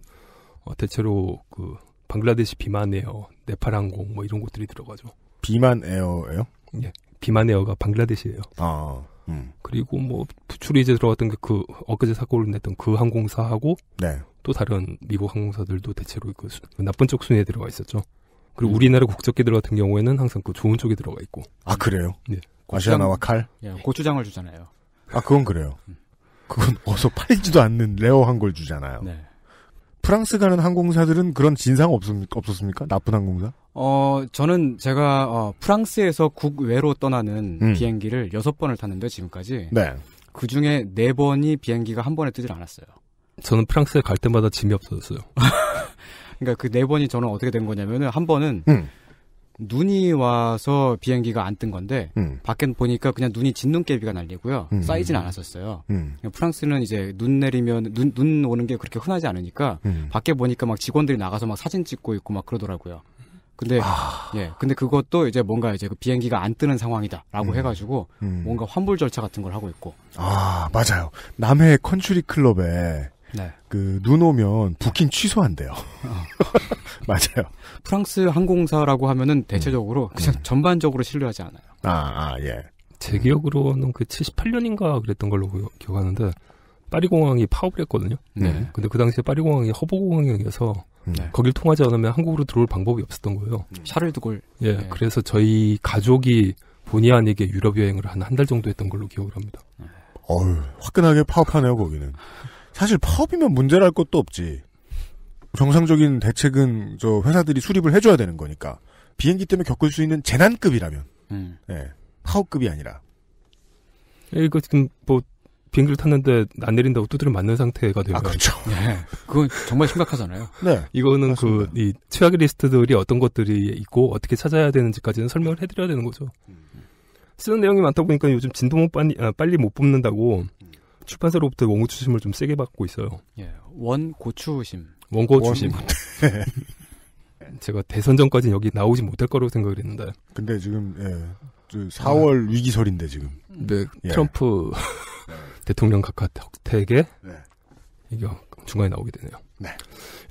어, 대체로 그 방글라데시 비만 에어, 네팔 항공 뭐 이런 곳들이 들어가죠. 비만 에어예요? 예. 비만 에어가 방글라데시예요. 아, 음. 그리고 뭐 부출이 이제 들어갔던 게 그 엊그제 사고를 냈던 그 항공사하고 네. 또 다른 미국 항공사들도 대체로 그 수- 그 나쁜 쪽 순위에 들어가 있었죠. 그리고 음. 우리나라 국적기들 같은 경우에는 항상 그 좋은 쪽에 들어가 있고. 아 그래요? 네. 아시아나와 칼? 예, 고추장을 주잖아요. 아 그건 그래요. 그건 어서 팔지도 않는 rare한 걸 주잖아요. 네. 프랑스 가는 항공사들은 그런 진상 없습니까? 없었습니까? 나쁜 항공사? 어, 저는 제가 어, 프랑스에서 국외로 떠나는 음. 비행기를 여섯 번을 탔는데 지금까지 네. 그 중에 네 번이 비행기가 한 번에 뜨질 않았어요. 저는 프랑스에 갈 때마다 짐이 없어졌어요. [LAUGHS] 그러니까 그 네 번이 저는 어떻게 된 거냐면은 한 번은 음. 눈이 와서 비행기가 안 뜬 건데 음. 밖에 보니까 그냥 눈이 진눈깨비가 날리고요. 음. 쌓이진 않았었어요. 음. 프랑스는 이제 눈 내리면 눈, 눈 오는 게 그렇게 흔하지 않으니까 음. 밖에 보니까 막 직원들이 나가서 막 사진 찍고 있고 막 그러더라고요. 근데 아. 예, 근데 그것도 이제 뭔가 이제 그 비행기가 안 뜨는 상황이다라고 음. 해가지고 음. 뭔가 환불 절차 같은 걸 하고 있고. 아 맞아요. 남해 컨츄리 클럽에 네. 그 눈 오면 부킹 취소한대요. [LAUGHS] 맞아요. 프랑스 항공사라고 하면은 대체적으로 그냥 전반적으로 신뢰하지 않아요. 아, 아 예. 제 기억으로는 그 78년인가 그랬던 걸로 기억- 기억하는데 파리 공항이 파업을 했거든요. 네. 근데 그 당시에 파리 공항이 허브 공항이어서 네. 거길 통하지 않으면 한국으로 들어올 방법이 없었던 거예요. 샤를드골. 예, 네. 그래서 저희 가족이 본의 아니게 유럽 여행을 한 한 달 정도 했던 걸로 기억을 합니다. 어휴, 화끈하게 파업하네요, 거기는. 사실 파업이면 문제랄 것도 없지. 정상적인 대책은 저 회사들이 수립을 해줘야 되는 거니까. 비행기 때문에 겪을 수 있는 재난급이라면. 음. 예. 파업급이 아니라. 예, 이거 지금 뭐 비행기를 탔는데 안 내린다고 두드려 맞는 상태가 되면 아, 그렇죠. 네. 그건 정말 심각하잖아요. [LAUGHS] 네. 이거는 그 이 최악의 리스트들이 어떤 것들이 있고 어떻게 찾아야 되는지까지는 설명을 해드려야 되는 거죠. 쓰는 내용이 많다 보니까 요즘 진도 못 빨리, 아, 빨리 못 뽑는다고 출판사로부터 원고 추심을 좀 세게 받고 있어요. 예. 원 고 추심. 원고 원- 추심. [LAUGHS] 제가 대선 전까지 여기 나오지 못할 거라고 생각을 했는데. 근데 지금, 예. 저 4월 위기설인데, 지금. 네, 예. 트럼프 대통령 각하 덕택에 네. 이게 중간에 나오게 되네요. 네.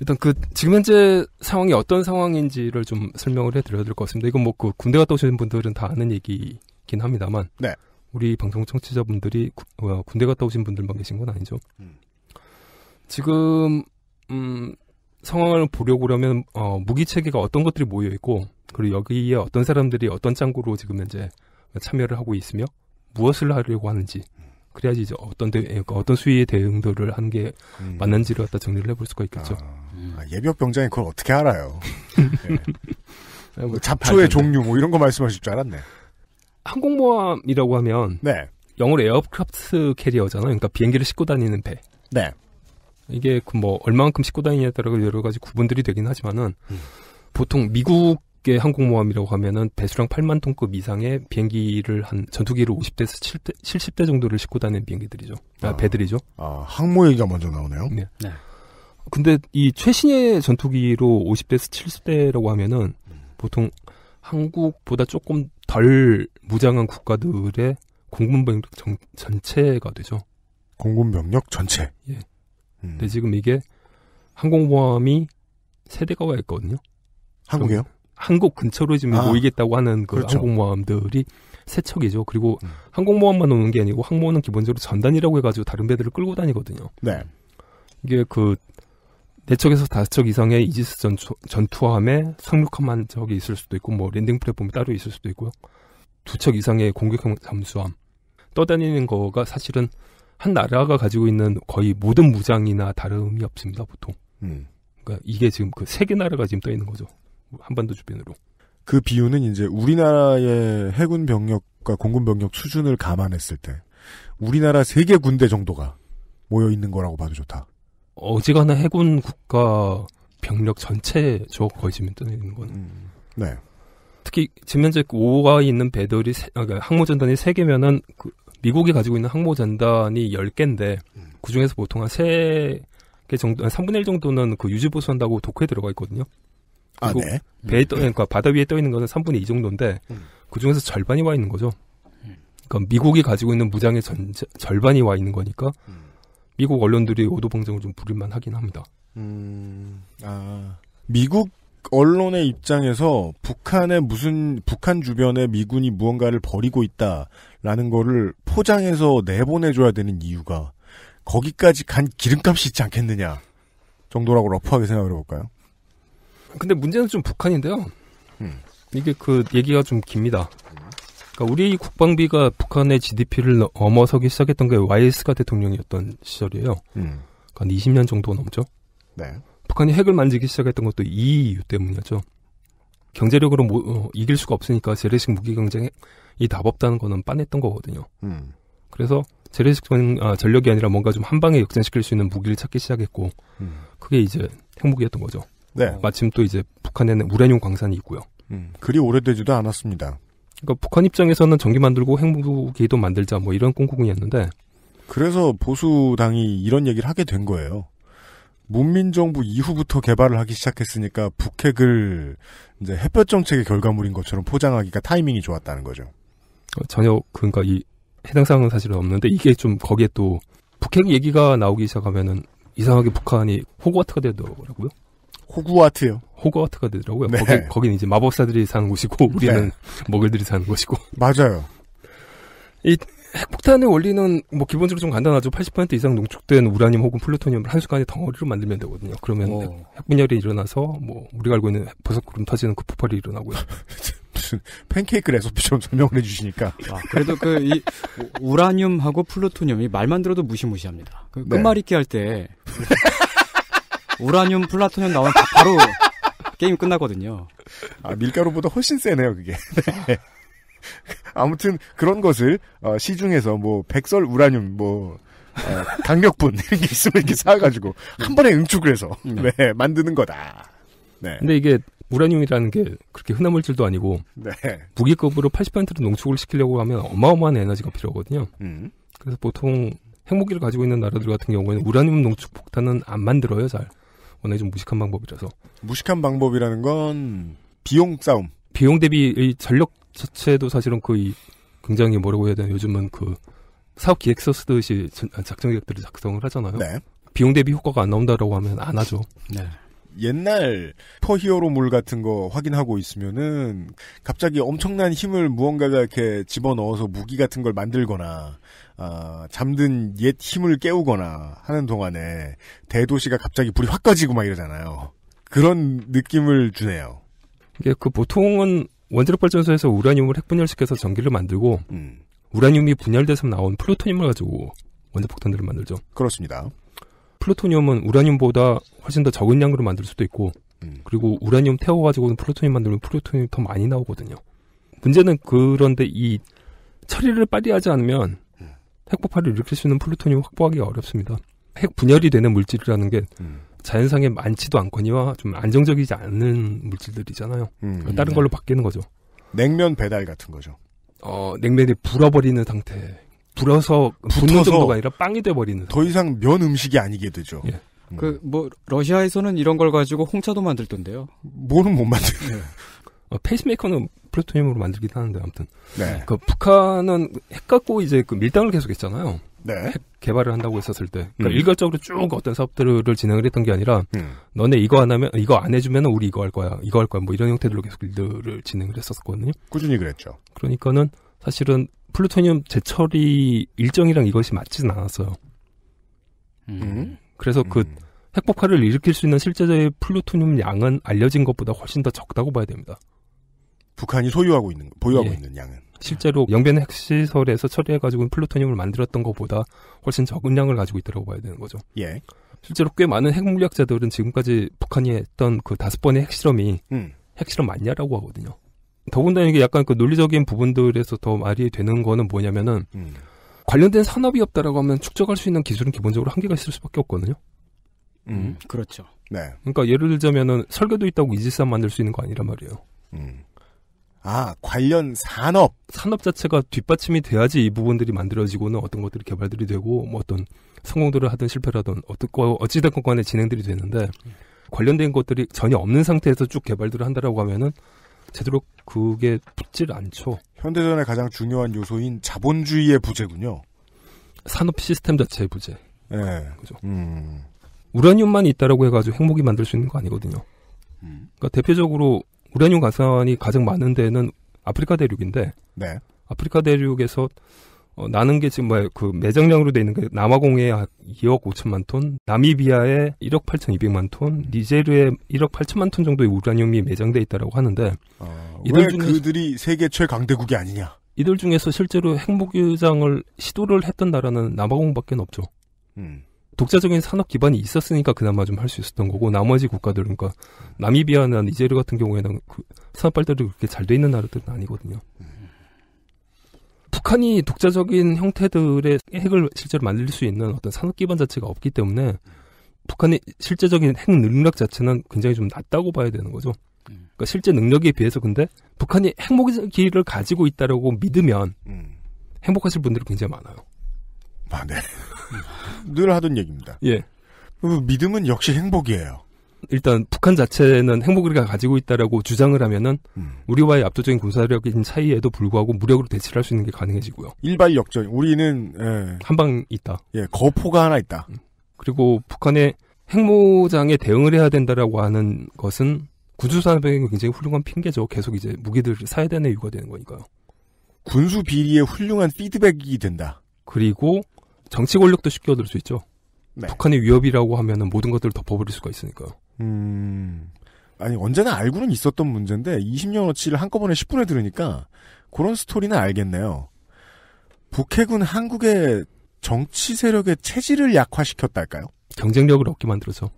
일단 그 지금 현재 상황이 어떤 상황인지를 좀 설명을 해드려야 될 것 같습니다. 이건 뭐 그 군대 갔다 오신 분들은 다 아는 얘기긴 합니다만, 네. 우리 방송 청취자분들이 구- 어, 군대 갔다 오신 분들만 계신 건 아니죠. 음. 지금 음, 상황을 보려고 그러면 어, 무기 체계가 어떤 것들이 모여 있고 그리고 여기에 어떤 사람들이 어떤 짱구로 지금 현재 참여를 하고 있으며 무엇을 하려고 하는지 그래야지 이제 어떤 대, 그러니까 어떤 수위의 대응들을 한게 음. 맞는지를 갖다 정리를 해볼 수가 있겠죠. 아, 예비역 병장이 그걸 어떻게 알아요? [LAUGHS] 예. 뭐 잡초의. 종류, 뭐 이런 거 말씀하실 줄 알았네. 항공모함이라고 하면 네. 영어로 aircraft carrier잖아요. 그러니까 비행기를 싣고 다니는 배. 네. 이게 그 뭐 얼마만큼 싣고 다니냐에 따라 여러 가지 구분들이 되긴 하지만은 음. 보통 미국의 항공모함이라고 하면은 배수량 8만 톤급 이상의 비행기를 한 전투기를 50대에서 70대, 70대 정도를 싣고 다니는 비행기들이죠. 아, 아. 배들이죠. 아, 항모 얘기가 먼저 나오네요. 네. 네. 근데 이 최신의 전투기로 50대에서 70대라고 하면은 보통 한국보다 조금 덜 무장한 국가들의 공군 병력 전- 전체가 되죠. 공군 병력 전체. 예. 음. 근데 지금 이게 항공모함이 세 대가 와 있거든요. 한국이요? 한국 근처로 지금 아, 모이겠다고 하는 그 그렇죠. 항공모함들이 세 척이죠. 그리고 음. 항공모함만 오는 게 아니고 항모는 기본적으로 전단이라고 해가지고 다른 배들을 끌고 다니거든요. 네. 이게 그, 네 척에서 다섯 척 이상의 이지스 전투, 전투함에 상륙함 한 척이 있을 수도 있고, 뭐, landing 플랫폼이 따로 있을 수도 있고요. 두 척 이상의 공격형 잠수함. 떠다니는 거가 사실은 한 나라가 가지고 있는 거의 모든 무장이나 다름이 없습니다, 보통. 음. 그러니까 이게 지금 그 세 개 나라가 지금 떠 있는 거죠. 한반도 주변으로. 그 비유는 이제 우리나라의 해군 병력과 공군 병력 수준을 감안했을 때 우리나라 세 개 군대 정도가 모여 있는 거라고 봐도 좋다. 어지간한 해군 국가 병력 전체죠, 거의 떠 있는 건. 음. 네. 특히 지금 현재 그 오가 있는 배들이 세- 아, 그러니까 항모전단이 3개면은 그 미국이 가지고 있는 항모전단이 10개인데 그 중에서 보통 한 3개 정도 한 3분의 1 정도는 그 유지 보수한다고 도크에 들어가 있거든요. 아, 네. 배에 떠 그러니까 바다 위에 떠 있는 거는 3분의 2 정도인데 음. 그 중에서 절반이 와 있는 거죠. 그러니까 미국이 가지고 있는 무장의 전 절반이 와 있는 거니까 미국 언론들이 오도 방정을 좀 부릴만 하긴 합니다. 음, 아. 미국 언론의 입장에서 북한의 무슨, 북한 주변에 미군이 무언가를 벌이고 있다라는 거를 포장해서 내보내줘야 되는 이유가 거기까지 간 기름값이 있지 않겠느냐 정도라고 러프하게 생각을 해볼까요? 근데 문제는 좀 북한인데요. 음. 이게 그 얘기가 좀 깁니다. 그러니까 우리 국방비가 북한의 GDP를 넘어서기 시작했던 게 YS가 대통령이었던 시절이에요. 음. 그러니까 한 20년 정도 넘죠. 네. 북한이 핵을 만지기 시작했던 것도 이 이유 때문이었죠. 경제력으로 뭐, 어, 이길 수가 없으니까 재래식 무기 경쟁이 답 없다는 거는 빤했던 거거든요. 음. 그래서 재래식 전, 아, 전력이 아니라 뭔가 좀 한 방에 역전시킬 수 있는 무기를 찾기 시작했고 음. 그게 이제 핵무기였던 거죠. 네. 마침 또 이제 북한에는 우라늄 광산이 있고요. 음. 그리 오래되지도 않았습니다. 그러니까 북한 입장에서는 전기 만들고 핵무기도 만들자 뭐 이런 꿍꿍이었는데 그래서 보수당이 이런 얘기를 하게 된 거예요. 문민정부 이후부터 개발을 하기 시작했으니까 북핵을 이제 햇볕 정책의 결과물인 것처럼 포장하기가 타이밍이 좋았다는 거죠. 어, 전혀 그러니까 이 해당 사항은 사실은 없는데 이게 좀 거기에 또 북핵 얘기가 나오기 시작하면은 이상하게 북한이 호그와트가 되더라고요. 호구와트요. 호그와트가 되더라고요. 네. 거기 거기는 이제 마법사들이 사는 곳이고 우리는 네. 먹을들이 사는 곳이고. 맞아요. 이 핵폭탄의 원리는 뭐 기본적으로 좀 간단하죠. 80% 이상 농축된 우라늄 혹은 플루토늄을 한순간에 덩어리로 만들면 되거든요. 그러면 오. 핵- 핵분열이 일어나서 뭐 우리가 알고 있는 버섯구름 터지는 그 폭발이 일어나고요. [LAUGHS] 무슨 팬케이크 레시피처럼 설명을 해주시니까. 아, 그래도 그 이 우라늄하고 플루토늄이 말만 들어도 무시무시합니다. 그 네. 끝말잇기 할때 [LAUGHS] 우라늄, 플루토늄 나오면 바- 바로 게임 끝나거든요. 아, 밀가루보다 훨씬 세네요, 그게. [LAUGHS] 네. 아무튼 그런 것을 어, 시중에서 뭐 백설 우라늄 뭐 어, 강력분 [LAUGHS] 이런 게 있으면 이렇게 사가지고 한 번에 응축을 해서 네, 만드는 거다. 네. 근데 이게 우라늄이라는 게 그렇게 흔한 물질도 아니고 네. 무기급으로 80%를 농축을 시키려고 하면 어마어마한 에너지가 필요하거든요. 음. 그래서 보통 핵무기를 가지고 있는 나라들 같은 경우에는 우라늄 농축 폭탄은 안 만들어요, 잘. 워낙 좀 무식한 방법이라서. 무식한 방법이라는 건 비용 싸움. 비용 대비 이 전력 자체도 사실은 거의 굉장히 뭐라고 해야 되나 요즘은 그 사업 기획서 쓰듯이 전- 작전 계획들을 작성을 하잖아요. 네. 비용 대비 효과가 안 나온다라고 하면 안 하죠. 네. 옛날 슈퍼히어로물 같은 거 확인하고 있으면은 갑자기 엄청난 힘을 무언가가 이렇게 집어넣어서 무기 같은 걸 만들거나 아, 잠든 옛 힘을 깨우거나 하는 동안에 대도시가 갑자기 불이 확 꺼지고 막 이러잖아요. 그런 느낌을 주네요. 이게 그 보통은 원자력 발전소에서 우라늄을 핵분열시켜서 전기를 만들고 음. 우라늄이 분열돼서 나온 플루토늄을 가지고 원자폭탄들을 만들죠. 그렇습니다. 플루토늄은 우라늄보다 훨씬 더 적은 양으로 만들 수도 있고 음. 그리고 우라늄 태워가지고는 플루토늄 만들면 플루토늄이 더 많이 나오거든요. 문제는 그런데 이 처리를 빨리 하지 않으면 음. 핵폭발을 일으킬 수 있는 플루토늄 확보하기가 어렵습니다. 핵 분열이 되는 물질이라는 게 음. 자연상에 많지도 않거니와 좀 안정적이지 않은 물질들이잖아요. 음. 다른 걸로 바뀌는 거죠. 냉면 배달 같은 거죠. 어, 냉면이 불어버리는 상태. 불어서 붙는 정도가 아니라 빵이 돼버리는. 더 이상 면 음식이 아니게 되죠. 예. 그뭐 러시아에서는 이런 걸 가지고 홍차도 만들던데요. 뭐는 못 만들어요. [LAUGHS] 어, 페이스메이커는 플루토늄으로 만들긴 하는데 아무튼. 네. 그 북한은 핵 갖고 이제 그 밀당을 계속했잖아요. 네. 핵 개발을 한다고 했었을 때. 그러니까 음. 일괄적으로 쭉 어떤 사업들을 진행을 했던 게 아니라 음. 너네 이거 안 하면 이거 안 해주면 우리 이거 할 거야. 이거 할 거야. 뭐 이런 형태들로 계속 일들을 진행을 했었거든요. 꾸준히 그랬죠. 그러니까는 사실은 플루토늄 재처리 일정이랑 이것이 맞지는 않았어요. 음. 그래서 그 핵폭발을 일으킬 수 있는 실제적인 플루토늄 양은 알려진 것보다 훨씬 더 적다고 봐야 됩니다. 북한이 소유하고 있는 보유하고 예. 있는 양은. 실제로 영변 핵시설에서 처리해가지고 플루토늄을 만들었던 것보다 훨씬 적은 양을 가지고 있다고 봐야 되는 거죠. 예. 실제로 꽤 많은 핵물리학자들은 지금까지 북한이 했던 그 다섯 번의 핵실험이 음. 핵실험 맞냐라고 하거든요. 더군다나 이게 약간 그 논리적인 부분들에서 더 말이 되는 거는 뭐냐면은 음. 관련된 산업이 없다라고 하면 축적할 수 있는 기술은 기본적으로 한계가 있을 수밖에 없거든요. 음. 그렇죠. 네. 그러니까 예를 들자면은 설계도 있다고 이지스함 만들 수 있는 거 아니란 말이에요. 음. 아, 관련 산업. 산업 자체가 뒷받침이 돼야지 이 부분들이 만들어지고는 어떤 것들이 개발들이 되고 뭐 어떤 성공들을 하든 실패를 하든 어떤 거 어찌됐건 간에 진행들이 되는데 관련된 것들이 전혀 없는 상태에서 쭉 개발들을 한다라고 하면은 제대로 그게 붙질 않죠. 현대전의 가장 중요한 요소인 자본주의의 부재군요. 산업 시스템 자체의 부재. 예. 그죠. 음. 우라늄만 있다라고 해가지고 핵무기 만들 수 있는 거 아니거든요. 그러니까 대표적으로 우라늄 가산이 가장 많은 데는 아프리카 대륙인데 네. 아프리카 대륙에서 어, 나는 게 지금 뭐야 그 매장량으로 돼 있는 게 남아공에 한 2억 5천만 톤, 나미비아에 1억 8천 2백만 톤, 니제르에 1억 8천만 톤 정도의 우라늄이 매장돼 있다라고 하는데 왜 이들 중에 그들이 세계 최강대국이 아니냐? 이들 중에서 실제로 핵무기장을 시도를 했던 나라는 남아공밖에 없죠. 음. 독자적인 산업 기반이 있었으니까 그나마 좀 할 수 있었던 거고 나머지 국가들 그러니까 나미비아나 니제르 같은 경우에는 그 산업 발달이 그렇게 잘 돼 있는 나라들은 아니거든요. 북한이 독자적인 형태들의 핵을 실제로 만들 수 있는 어떤 산업 기반 자체가 없기 때문에 북한의 실제적인 핵 능력 자체는 굉장히 좀 낮다고 봐야 되는 거죠. 그러니까 실제 능력에 비해서 근데 북한이 핵무기를 가지고 있다라고 믿으면 행복하실 분들이 굉장히 많아요. 아, 네. [LAUGHS] 늘 하던 얘기입니다. 예. 그 믿음은 역시 행복이에요. 일단 북한 자체는 핵무기를 가지고 있다라고 주장을 하면은 음. 우리와의 압도적인 군사력인 차이에도 불구하고 무력으로 대치를 할 수 있는 게 가능해지고요. 일발 역전. 우리는 예, 한방 있다. 예, 거포가 하나 있다. 그리고 북한의 핵무장에 대응을 해야 된다라고 하는 것은 군수산업의 굉장히 훌륭한 핑계죠. 계속 이제 무기들을 사야 되는 이유가 되는 거니까요. 군수 비리의 훌륭한 피드백이 된다. 그리고 정치 권력도 쉽게 얻을 수 있죠. 네. 북한의 위협이라고 하면은 모든 것들을 덮어버릴 수가 있으니까요. 음, 아니 언제나 알고는 있었던 문제인데 20년어치를 한꺼번에 10분에 들으니까 그런 스토리는 알겠네요. 북해군 한국의 정치 세력의 체질을 약화시켰달까요? 경쟁력을 얻게 만들어서.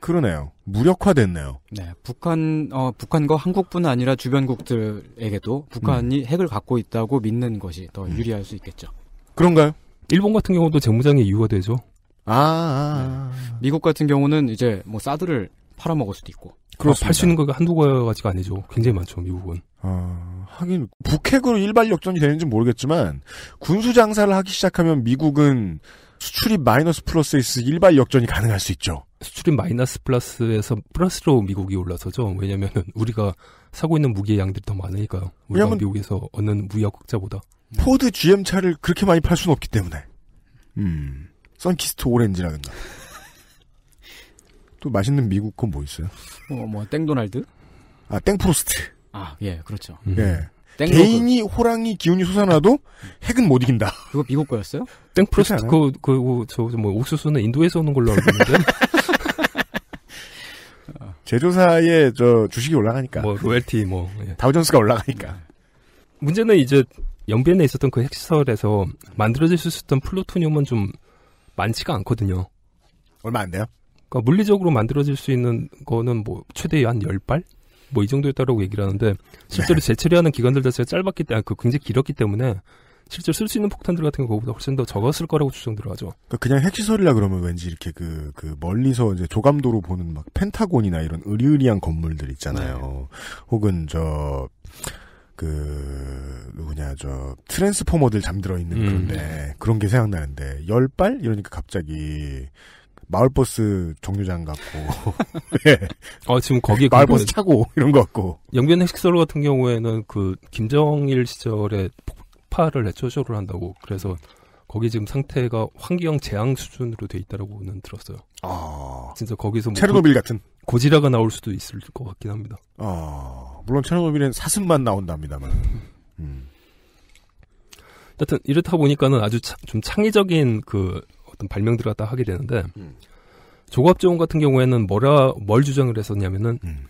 그러네요. 무력화됐네요. 네, 북한 어 북한과 한국뿐 아니라 주변국들에게도 북한이 핵을 갖고 있다고 믿는 것이 더 유리할 수 있겠죠. 그런가요? 일본 같은 경우도 재무장의 이유가 되죠. 아, 아, 네. 미국 같은 경우는 이제 뭐 사드를 팔아 먹을 수도 있고. 팔수 있는 거가 한두 가지가 아니죠. 굉장히 많죠, 미국은. 아, 하긴 북핵으로 일발 역전이 되는지 모르겠지만 군수 장사를 하기 시작하면 미국은 수출이 마이너스 플러스에 있어 일발 역전이 가능할 수 있죠. 수출이 마이너스 플러스에서 플러스로 미국이 올라서죠. 왜냐면 우리가 사고 있는 무기의 양들이 더 많으니까요. 우리가 왜냐면- 미국에서 얻는 무역 흑자보다. 포드 GM 차를 그렇게 많이 팔 수는 없기 때문에. 음. 선키스트 오렌지라든가. 또 맛있는 미국 건 뭐 있어요? 어, 뭐 땡도날드? 아, 땡프로스트. 아, 예, 그렇죠. 예. 땡로그. 개인이 호랑이 기운이 솟아나도 핵은 못 이긴다. 그거 미국 거였어요? 땡프로스트 그렇지 그, 그, 저, 뭐, 옥수수는 인도에서 오는 걸로 알고 있는데. [LAUGHS] 제조사의 저 주식이 올라가니까. 뭐, 로열티, 뭐. 예. 다우존스가 올라가니까. 문제는 이제 연변에 있었던 그 핵시설에서 만들어질 수 있었던 플루토늄은 좀 많지가 않거든요. 얼마 안 돼요? 그러니까 물리적으로 만들어질 수 있는 거는 뭐 최대 한 10발? 뭐 이 정도였다라고 얘기를 하는데 실제로 네. 재처리하는 기간들 자체가 짧았기 때문에 그 굉장히 길었기 때문에 실제로 쓸 수 있는 폭탄들 같은 경우보다 훨씬 더 적었을 거라고 추정들어 하죠. 그러니까 그냥 핵시설이라 그러면 왠지 이렇게 그, 그 멀리서 이제 조감도로 보는 막 펜타곤이나 이런 으리으리한 건물들 있잖아요. 혹은 저, 그, 누구냐, 저, 트랜스포머들 잠들어 있는 음. 그런데, 그런 게 생각나는데, 열 발? 이러니까 갑자기, 마을버스 정류장 같고, 예. [LAUGHS] 어, 지금 거기에 마을버스 그- 차고, 이런 거 같고. 영변 핵시설 같은 경우에는 그 김정일 시절에 폭파를 해초쇼를 한다고 그래서 거기 지금 상태가 환경 재앙 수준으로 돼 있다라고는 들었어요. 아. 진짜 거기서 뭐 체르노빌 같은. 고지라가 나올 수도 있을 것 같긴 합니다. 아, 물론 체르노빌엔 사슴만 나온답니다만. 음. 하여튼 이렇다 보니까는 아주 차- 좀 창의적인 그 어떤 발명들을 갖다 하게 되는데 음. 조갑조원 같은 경우에는 뭐라 뭘 주장을 했었냐면은 음.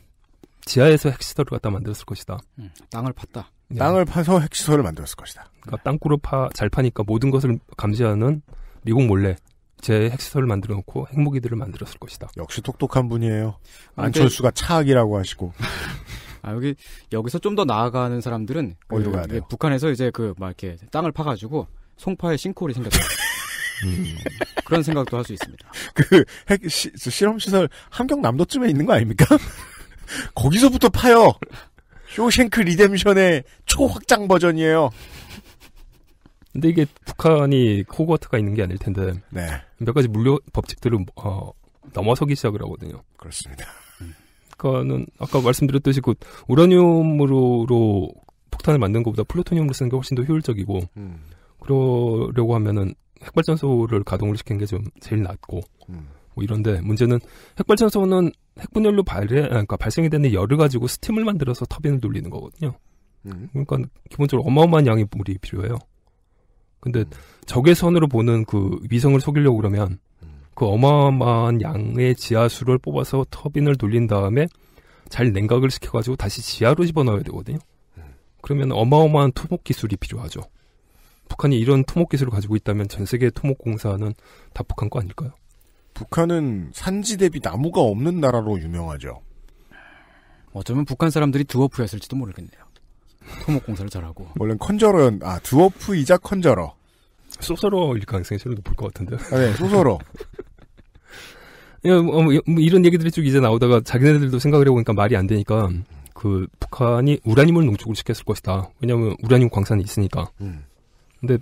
지하에서 핵시설을 갖다 만들었을 것이다. 음, 땅을 팠다. 네. 땅을 파서 핵시설을 만들었을 것이다. 그러니까 땅굴을 파, 잘 파니까 모든 것을 감시하는 미국 몰래 제 핵시설을 만들어 놓고 핵무기들을 만들었을 것이다. 역시 똑똑한 분이에요. 아, 안철수가 차악이라고 하시고. [LAUGHS] 아, 여기, 여기서 좀 더 나아가는 사람들은. 어디로 그, 가야 돼요? 북한에서 이제 그, 막 이렇게 땅을 파가지고 송파에 싱크홀이 생겼다. 그런 생각도 할 수 있습니다. [LAUGHS] 그, 핵, 시, 저 실험시설 함경 남도쯤에 있는 거 아닙니까? [LAUGHS] 거기서부터 파요! 쇼생크 Redemption의 초확장 버전이에요. 근데 이게 북한이 호거트가 있는 게 아닐 텐데 네. 몇 가지 물려 법칙들을 어, 넘어서기 시작을 하거든요. 그렇습니다. 그러니까는 아까 말씀드렸듯이 그 우라늄으로 폭탄을 만든 것보다 플루토늄으로 쓰는 게 훨씬 더 효율적이고 음. 그러려고 하면은 핵발전소를 가동을 시키는 게좀 제일 낫고 음. 뭐 이런데 문제는 핵발전소는 핵분열로 발해, 아, 그러니까 발생이 되는 열을 가지고 스팀을 만들어서 터빈을 돌리는 거거든요. 음. 그러니까 기본적으로 어마어마한 양의 물이 필요해요. 근데 적외선으로 보는 그 위성을 속이려고 그러면 그 어마어마한 양의 지하수를 뽑아서 터빈을 돌린 다음에 잘 냉각을 시켜가지고 다시 지하로 집어넣어야 되거든요. 그러면 어마어마한 토목 기술이 필요하죠. 북한이 이런 토목 기술을 가지고 있다면 전 세계 토목 공사는 다 북한 거 아닐까요? 북한은 산지 대비 나무가 없는 나라로 유명하죠. 어쩌면 북한 사람들이 드워프였을지도 모르겠네요. 토목공사를 잘하고. 원래는 컨저러, 아, 드워프이자 컨저러. 소설어일 가능성이 제일 높을 것 같은데. 아, 네, 소설어. [LAUGHS] 예, 뭐, 뭐, 뭐 이런 얘기들이 쭉 이제 나오다가 자기네들도 생각을 해보니까 말이 안 되니까 그 북한이 우라늄을 농축을 시켰을 것이다. 왜냐하면 우라늄 광산이 있으니까. 음. 근데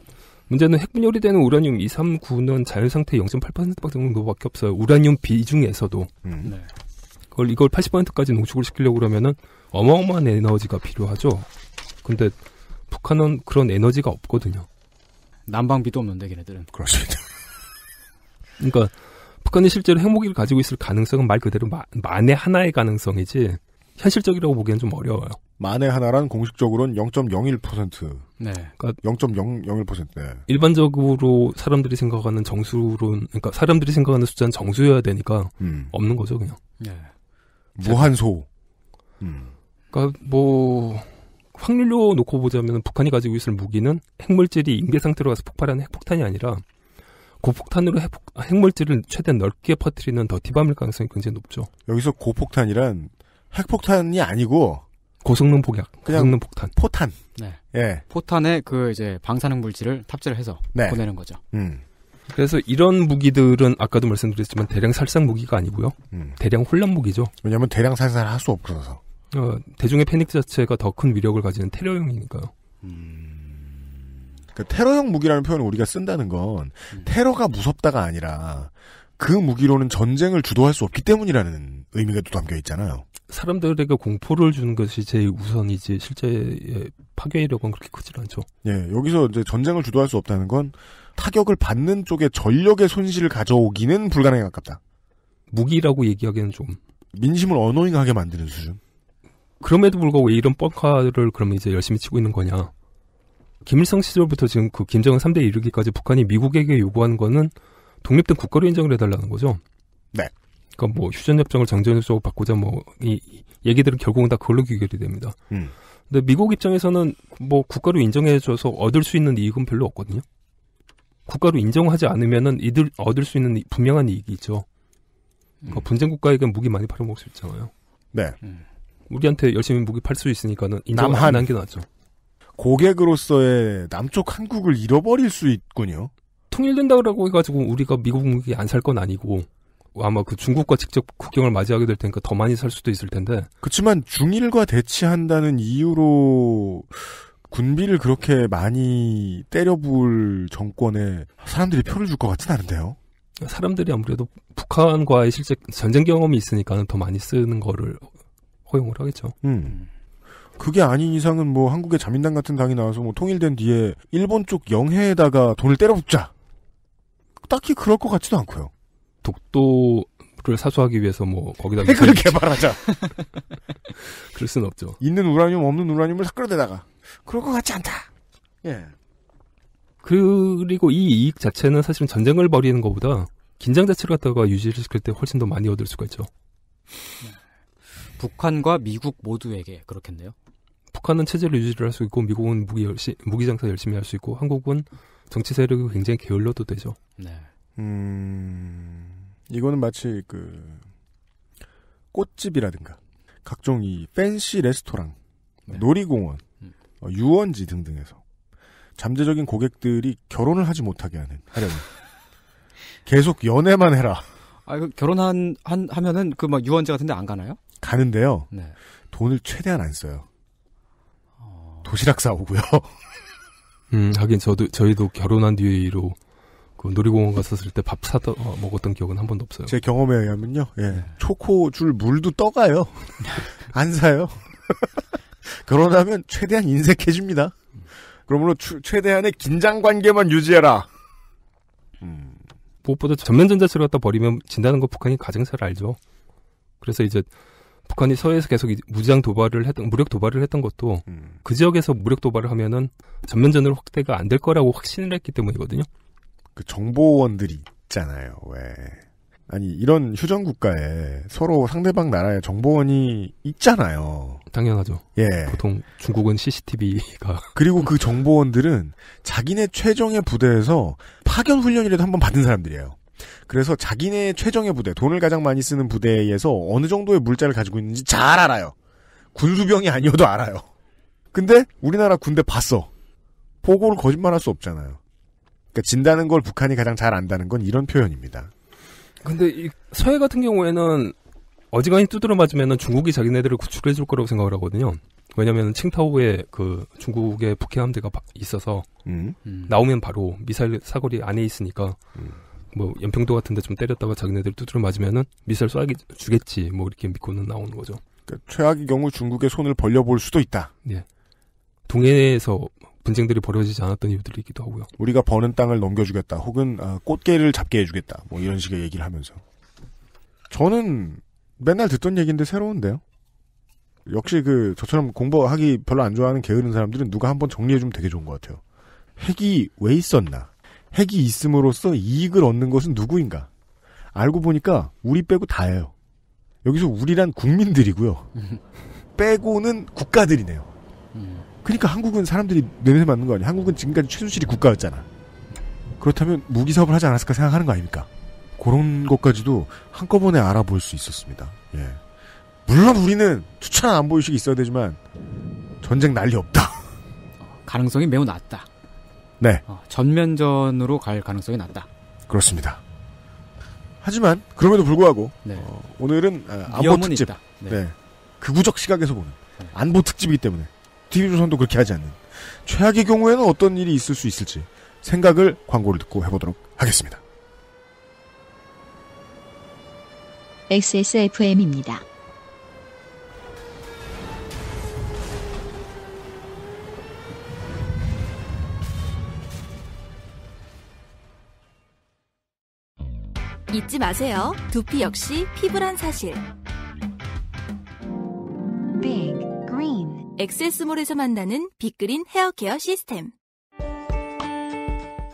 문제는 핵분열이 되는 우라늄 239는 자연 상태 0.8% 정도밖에 없어요. 우라늄 비중에서도. 음. 네. 그걸 이걸 80%까지 농축을 시키려고 그러면은 어마어마한 에너지가 필요하죠. 근데 북한은 그런 에너지가 없거든요. 난방비도 없는데 걔네들은. 그렇습니다. [LAUGHS] 그러니까 북한이 실제로 핵무기를 가지고 있을 가능성은 말 그대로 마- 만에 하나의 가능성이지 현실적이라고 보기엔 좀 어려워요. 만에 하나란 공식적으로는 0.01%. 네. 그러니까 0.001%. 네. 일반적으로 사람들이 생각하는 정수론, 그러니까 사람들이 생각하는 숫자는 정수여야 되니까 음. 없는 거죠 그냥. 네. 무한소. 음. 그러니까 뭐 확률로 놓고 보자면 북한이 가지고 있을 무기는 핵물질이 임계 상태로 가서 폭발하는 핵폭탄이 아니라 고폭탄으로 핵, 핵물질을 최대한 넓게 퍼뜨리는 더티밤일 가능성이 굉장히 높죠. 여기서 고폭탄이란 핵폭탄이 아니고 고성능 폭약, 그냥 고성능 폭탄. 포탄. 네. 예. 포탄에 그 이제 방사능 물질을 탑재를 해서 네. 보내는 거죠. 음. 그래서 이런 무기들은 아까도 말씀드렸지만 대량 살상 무기가 아니고요. 음. 대량 혼란 무기죠. 왜냐하면 대량 살상을 할 수 없어서. 어, 대중의 패닉 자체가 더 큰 위력을 가지는 테러용이니까요. 그 테러형 무기라는 표현을 우리가 쓴다는 건 테러가 무섭다가 아니라 그 무기로는 전쟁을 주도할 수 없기 때문이라는 의미가 또 담겨 있잖아요. 사람들에게 공포를 주는 것이 제일 우선이지 실제의 파괴력은 그렇게 크질 않죠. 예, 여기서 이제 전쟁을 주도할 수 없다는 건 타격을 받는 쪽에 전력의 손실을 가져오기는 불가능에 가깝다. 무기라고 얘기하기는 좀 민심을 어노잉하게 만드는 수준. 그럼에도 불구하고 왜 이런 뻥카를 그러면 이제 열심히 치고 있는 거냐. 김일성 시절부터 지금 그 김정은 3대 이르기까지 북한이 미국에게 요구하는 거는 독립된 국가로 인정을 해달라는 거죠. 네. 그러니까 뭐 휴전협정을 정전협정으로 바꾸자 뭐 이 얘기들은 결국은 다 그걸로 귀결이 됩니다. 음. 근데 미국 입장에서는 뭐 국가로 인정해줘서 얻을 수 있는 이익은 별로 없거든요. 국가로 인정하지 않으면은 이들 얻을 수 있는 이- 분명한 이익이 있죠. 그러니까 분쟁 국가에게 무기 많이 팔아먹을 수 있잖아요. 네. 우리한테 열심히 무기 팔 수 있으니까는 남한. 안한게 낫죠. 고객으로서의 남쪽 한국을 잃어버릴 수 있군요. 통일된다고 해가지고 우리가 미국 무기 안 살 건 아니고 아마 그 중국과 직접 국경을 맞이하게 될 테니까 더 많이 살 수도 있을 텐데 그렇지만 중일과 대치한다는 이유로 군비를 그렇게 많이 때려부을 정권에 사람들이 표를 줄 것 같진 않은데요. 사람들이 아무래도 북한과의 실제 전쟁 경험이 있으니까 더 많이 쓰는 거를 허용을 하겠죠. 음. 그게 아닌 이상은 뭐 한국의 자민당 같은 당이 나와서 뭐 통일된 뒤에 일본 쪽 영해에다가 돈을 때려붓자. 딱히 그럴 것 같지도 않고요. 독도를 사수하기 위해서 뭐 거기다 핵을 개발하자. [LAUGHS] 그럴 수는 없죠. 있는 우라늄 없는 우라늄을 다 끌어대다가 그럴 것 같지 않다. 예. 그리고 이 이익 자체는 사실은 전쟁을 벌이는 것보다 긴장 자체를 갖다가 유지를 시킬 때 훨씬 더 많이 얻을 수가 있죠. 북한과 미국 모두에게 그렇겠네요. 북한은 체제를 유지를 할 수 있고 미국은 무기 열시, 무기 장사 열심히 할 수 있고 한국은 정치 세력이 굉장히 게을러도 되죠. 네. 음, 이거는 마치 그 꽃집이라든가 각종 이 팬시 레스토랑, 놀이공원, 어, 유원지 등등에서 잠재적인 고객들이 결혼을 하지 못하게 하는 하려는 [LAUGHS] 계속 연애만 해라 아, 그 결혼한 한 하면은 그 막 유원지 같은데 안 가나요? 가는데요. 네. 돈을 최대한 안 써요. 도시락 싸오고요. [LAUGHS] 음, 하긴 저도 저희도 결혼한 뒤로 그 놀이공원 갔었을 때 밥 사다 어, 먹었던 기억은 한 번도 없어요. 제 경험에 의하면요, 예, 초코 줄 물도 떠가요. [LAUGHS] 안 사요. [LAUGHS] 결혼하면 최대한 인색해집니다. 그러므로 추- 최대한의 긴장 관계만 유지해라. 무엇보다 전면 전자체를 갖다 버리면 진다는 거 북한이 가장 잘 알죠. 그래서 이제 북한이 서해에서 계속 이 무장 도발을 했던 무력 도발을 했던 것도 그 지역에서 무력 도발을 하면은 전면전으로 확대가 안 될 거라고 확신을 했기 때문이거든요. 그 정보원들이 있잖아요. 왜? 아니 이런 휴전 국가에 서로 상대방 나라의 정보원이 있잖아요. 당연하죠. 예. 보통 중국은 CCTV가 그리고 그 정보원들은 자기네 최정예 부대에서 파견 훈련이라도 한번 받은 사람들이에요. 그래서 자기네 최정예 부대, 돈을 가장 많이 쓰는 부대에서 어느 정도의 물자를 가지고 있는지 잘 알아요. 군수병이 아니어도 알아요. 근데 우리나라 군대 봤어. 보고를 거짓말할 수 없잖아요. 그러니까 진다는 걸 북한이 가장 잘 안다는 건 이런 표현입니다. 근데 이 서해 같은 경우에는 어지간히 두드려 맞으면은 중국이 자기네들을 구출해 줄 거라고 생각을 하거든요. 왜냐면 칭타오에 그 중국의 북해 함대가 바- 있어서 음. 나오면 바로 미사일 사거리 안에 있으니까 뭐 연평도 같은데 좀 때렸다가 자기네들 두드려 맞으면은 미사일 쏴기 주겠지 뭐 이렇게 믿고는 나오는 거죠. 그러니까 최악의 경우 중국의 손을 벌려볼 수도 있다. 예. 동해에서 분쟁들이 벌어지지 않았던 이유들이기도 하고요. 우리가 버는 땅을 넘겨주겠다. 혹은 아, 꽃게를 잡게 해주겠다. 뭐 이런 식의 얘기를 하면서 저는 맨날 듣던 얘기인데 새로운데요. 역시 그 저처럼 공부하기 별로 안 좋아하는 게으른 사람들은 누가 한번 정리해주면 되게 좋은 것 같아요. 핵이 왜 있었나? 핵이 있음으로써 이익을 얻는 것은 누구인가? 알고 보니까 우리 빼고 다예요. 여기서 우리란 국민들이고요. 빼고는 국가들이네요. 그러니까 한국은 사람들이 냄새 맡는 거 아니야? 한국은 지금까지 최순실이 국가였잖아. 그렇다면 무기 사업을 하지 않았을까 생각하는 거 아닙니까? 그런 것까지도 한꺼번에 알아볼 수 있었습니다. 예. 물론 우리는 투철한 안보의식이 있어야 되지만 전쟁 난리 없다. 가능성이 매우 낮다. 네. 어, 전면전으로 갈 가능성이 낮다. 그렇습니다. 하지만 그럼에도 불구하고 네. 어, 오늘은 아, 안보 특집, 있다. 네. 네. 극우적 시각에서 보는 안보 특집이기 때문에 TV조선도 그렇게 하지 않는 최악의 경우에는 어떤 일이 있을 수 있을지 생각을 광고를 듣고 해보도록 하겠습니다. XSFM입니다. 잊지 마세요. 두피 역시 피부란 사실. Big Green 엑세스몰에서 만나는 빅그린 헤어케어 시스템.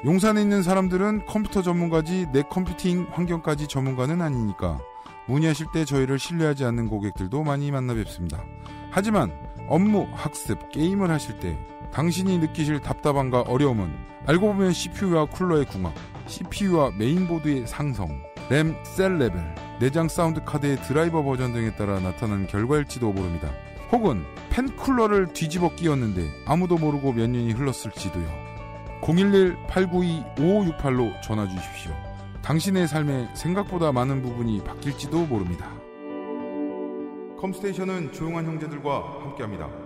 용산에 있는 사람들은 컴퓨터 전문가지 내 컴퓨팅 환경까지 전문가는 아니니까 문의하실 때 저희를 신뢰하지 않는 고객들도 많이 만나 뵙습니다. 하지만 업무, 학습, 게임을 하실 때 당신이 느끼실 답답함과 어려움은 알고 보면 CPU와 쿨러의 궁합, CPU와 메인보드의 상성, 램, 셀 레벨, 내장 사운드 카드의 드라이버 버전 등에 따라 나타나는 결과일지도 모릅니다. 혹은 팬 쿨러를 뒤집어 끼웠는데 아무도 모르고 몇 년이 흘렀을지도요. 011-892-5568로 전화 주십시오. 당신의 삶에 생각보다 많은 부분이 바뀔지도 모릅니다. 컴스테이션은 조용한 형제들과 함께합니다.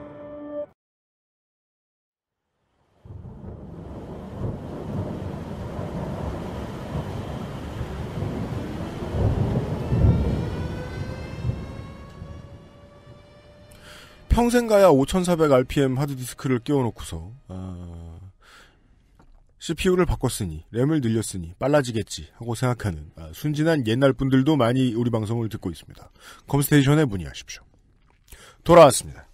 평생 가야 5400rpm 하드디스크를 끼워놓고서 아, CPU를 바꿨으니 램을 늘렸으니 빨라지겠지 하고 생각하는 아, 순진한 옛날 분들도 많이 우리 방송을 듣고 있습니다. 컴스테이션에 문의하십시오. 돌아왔습니다.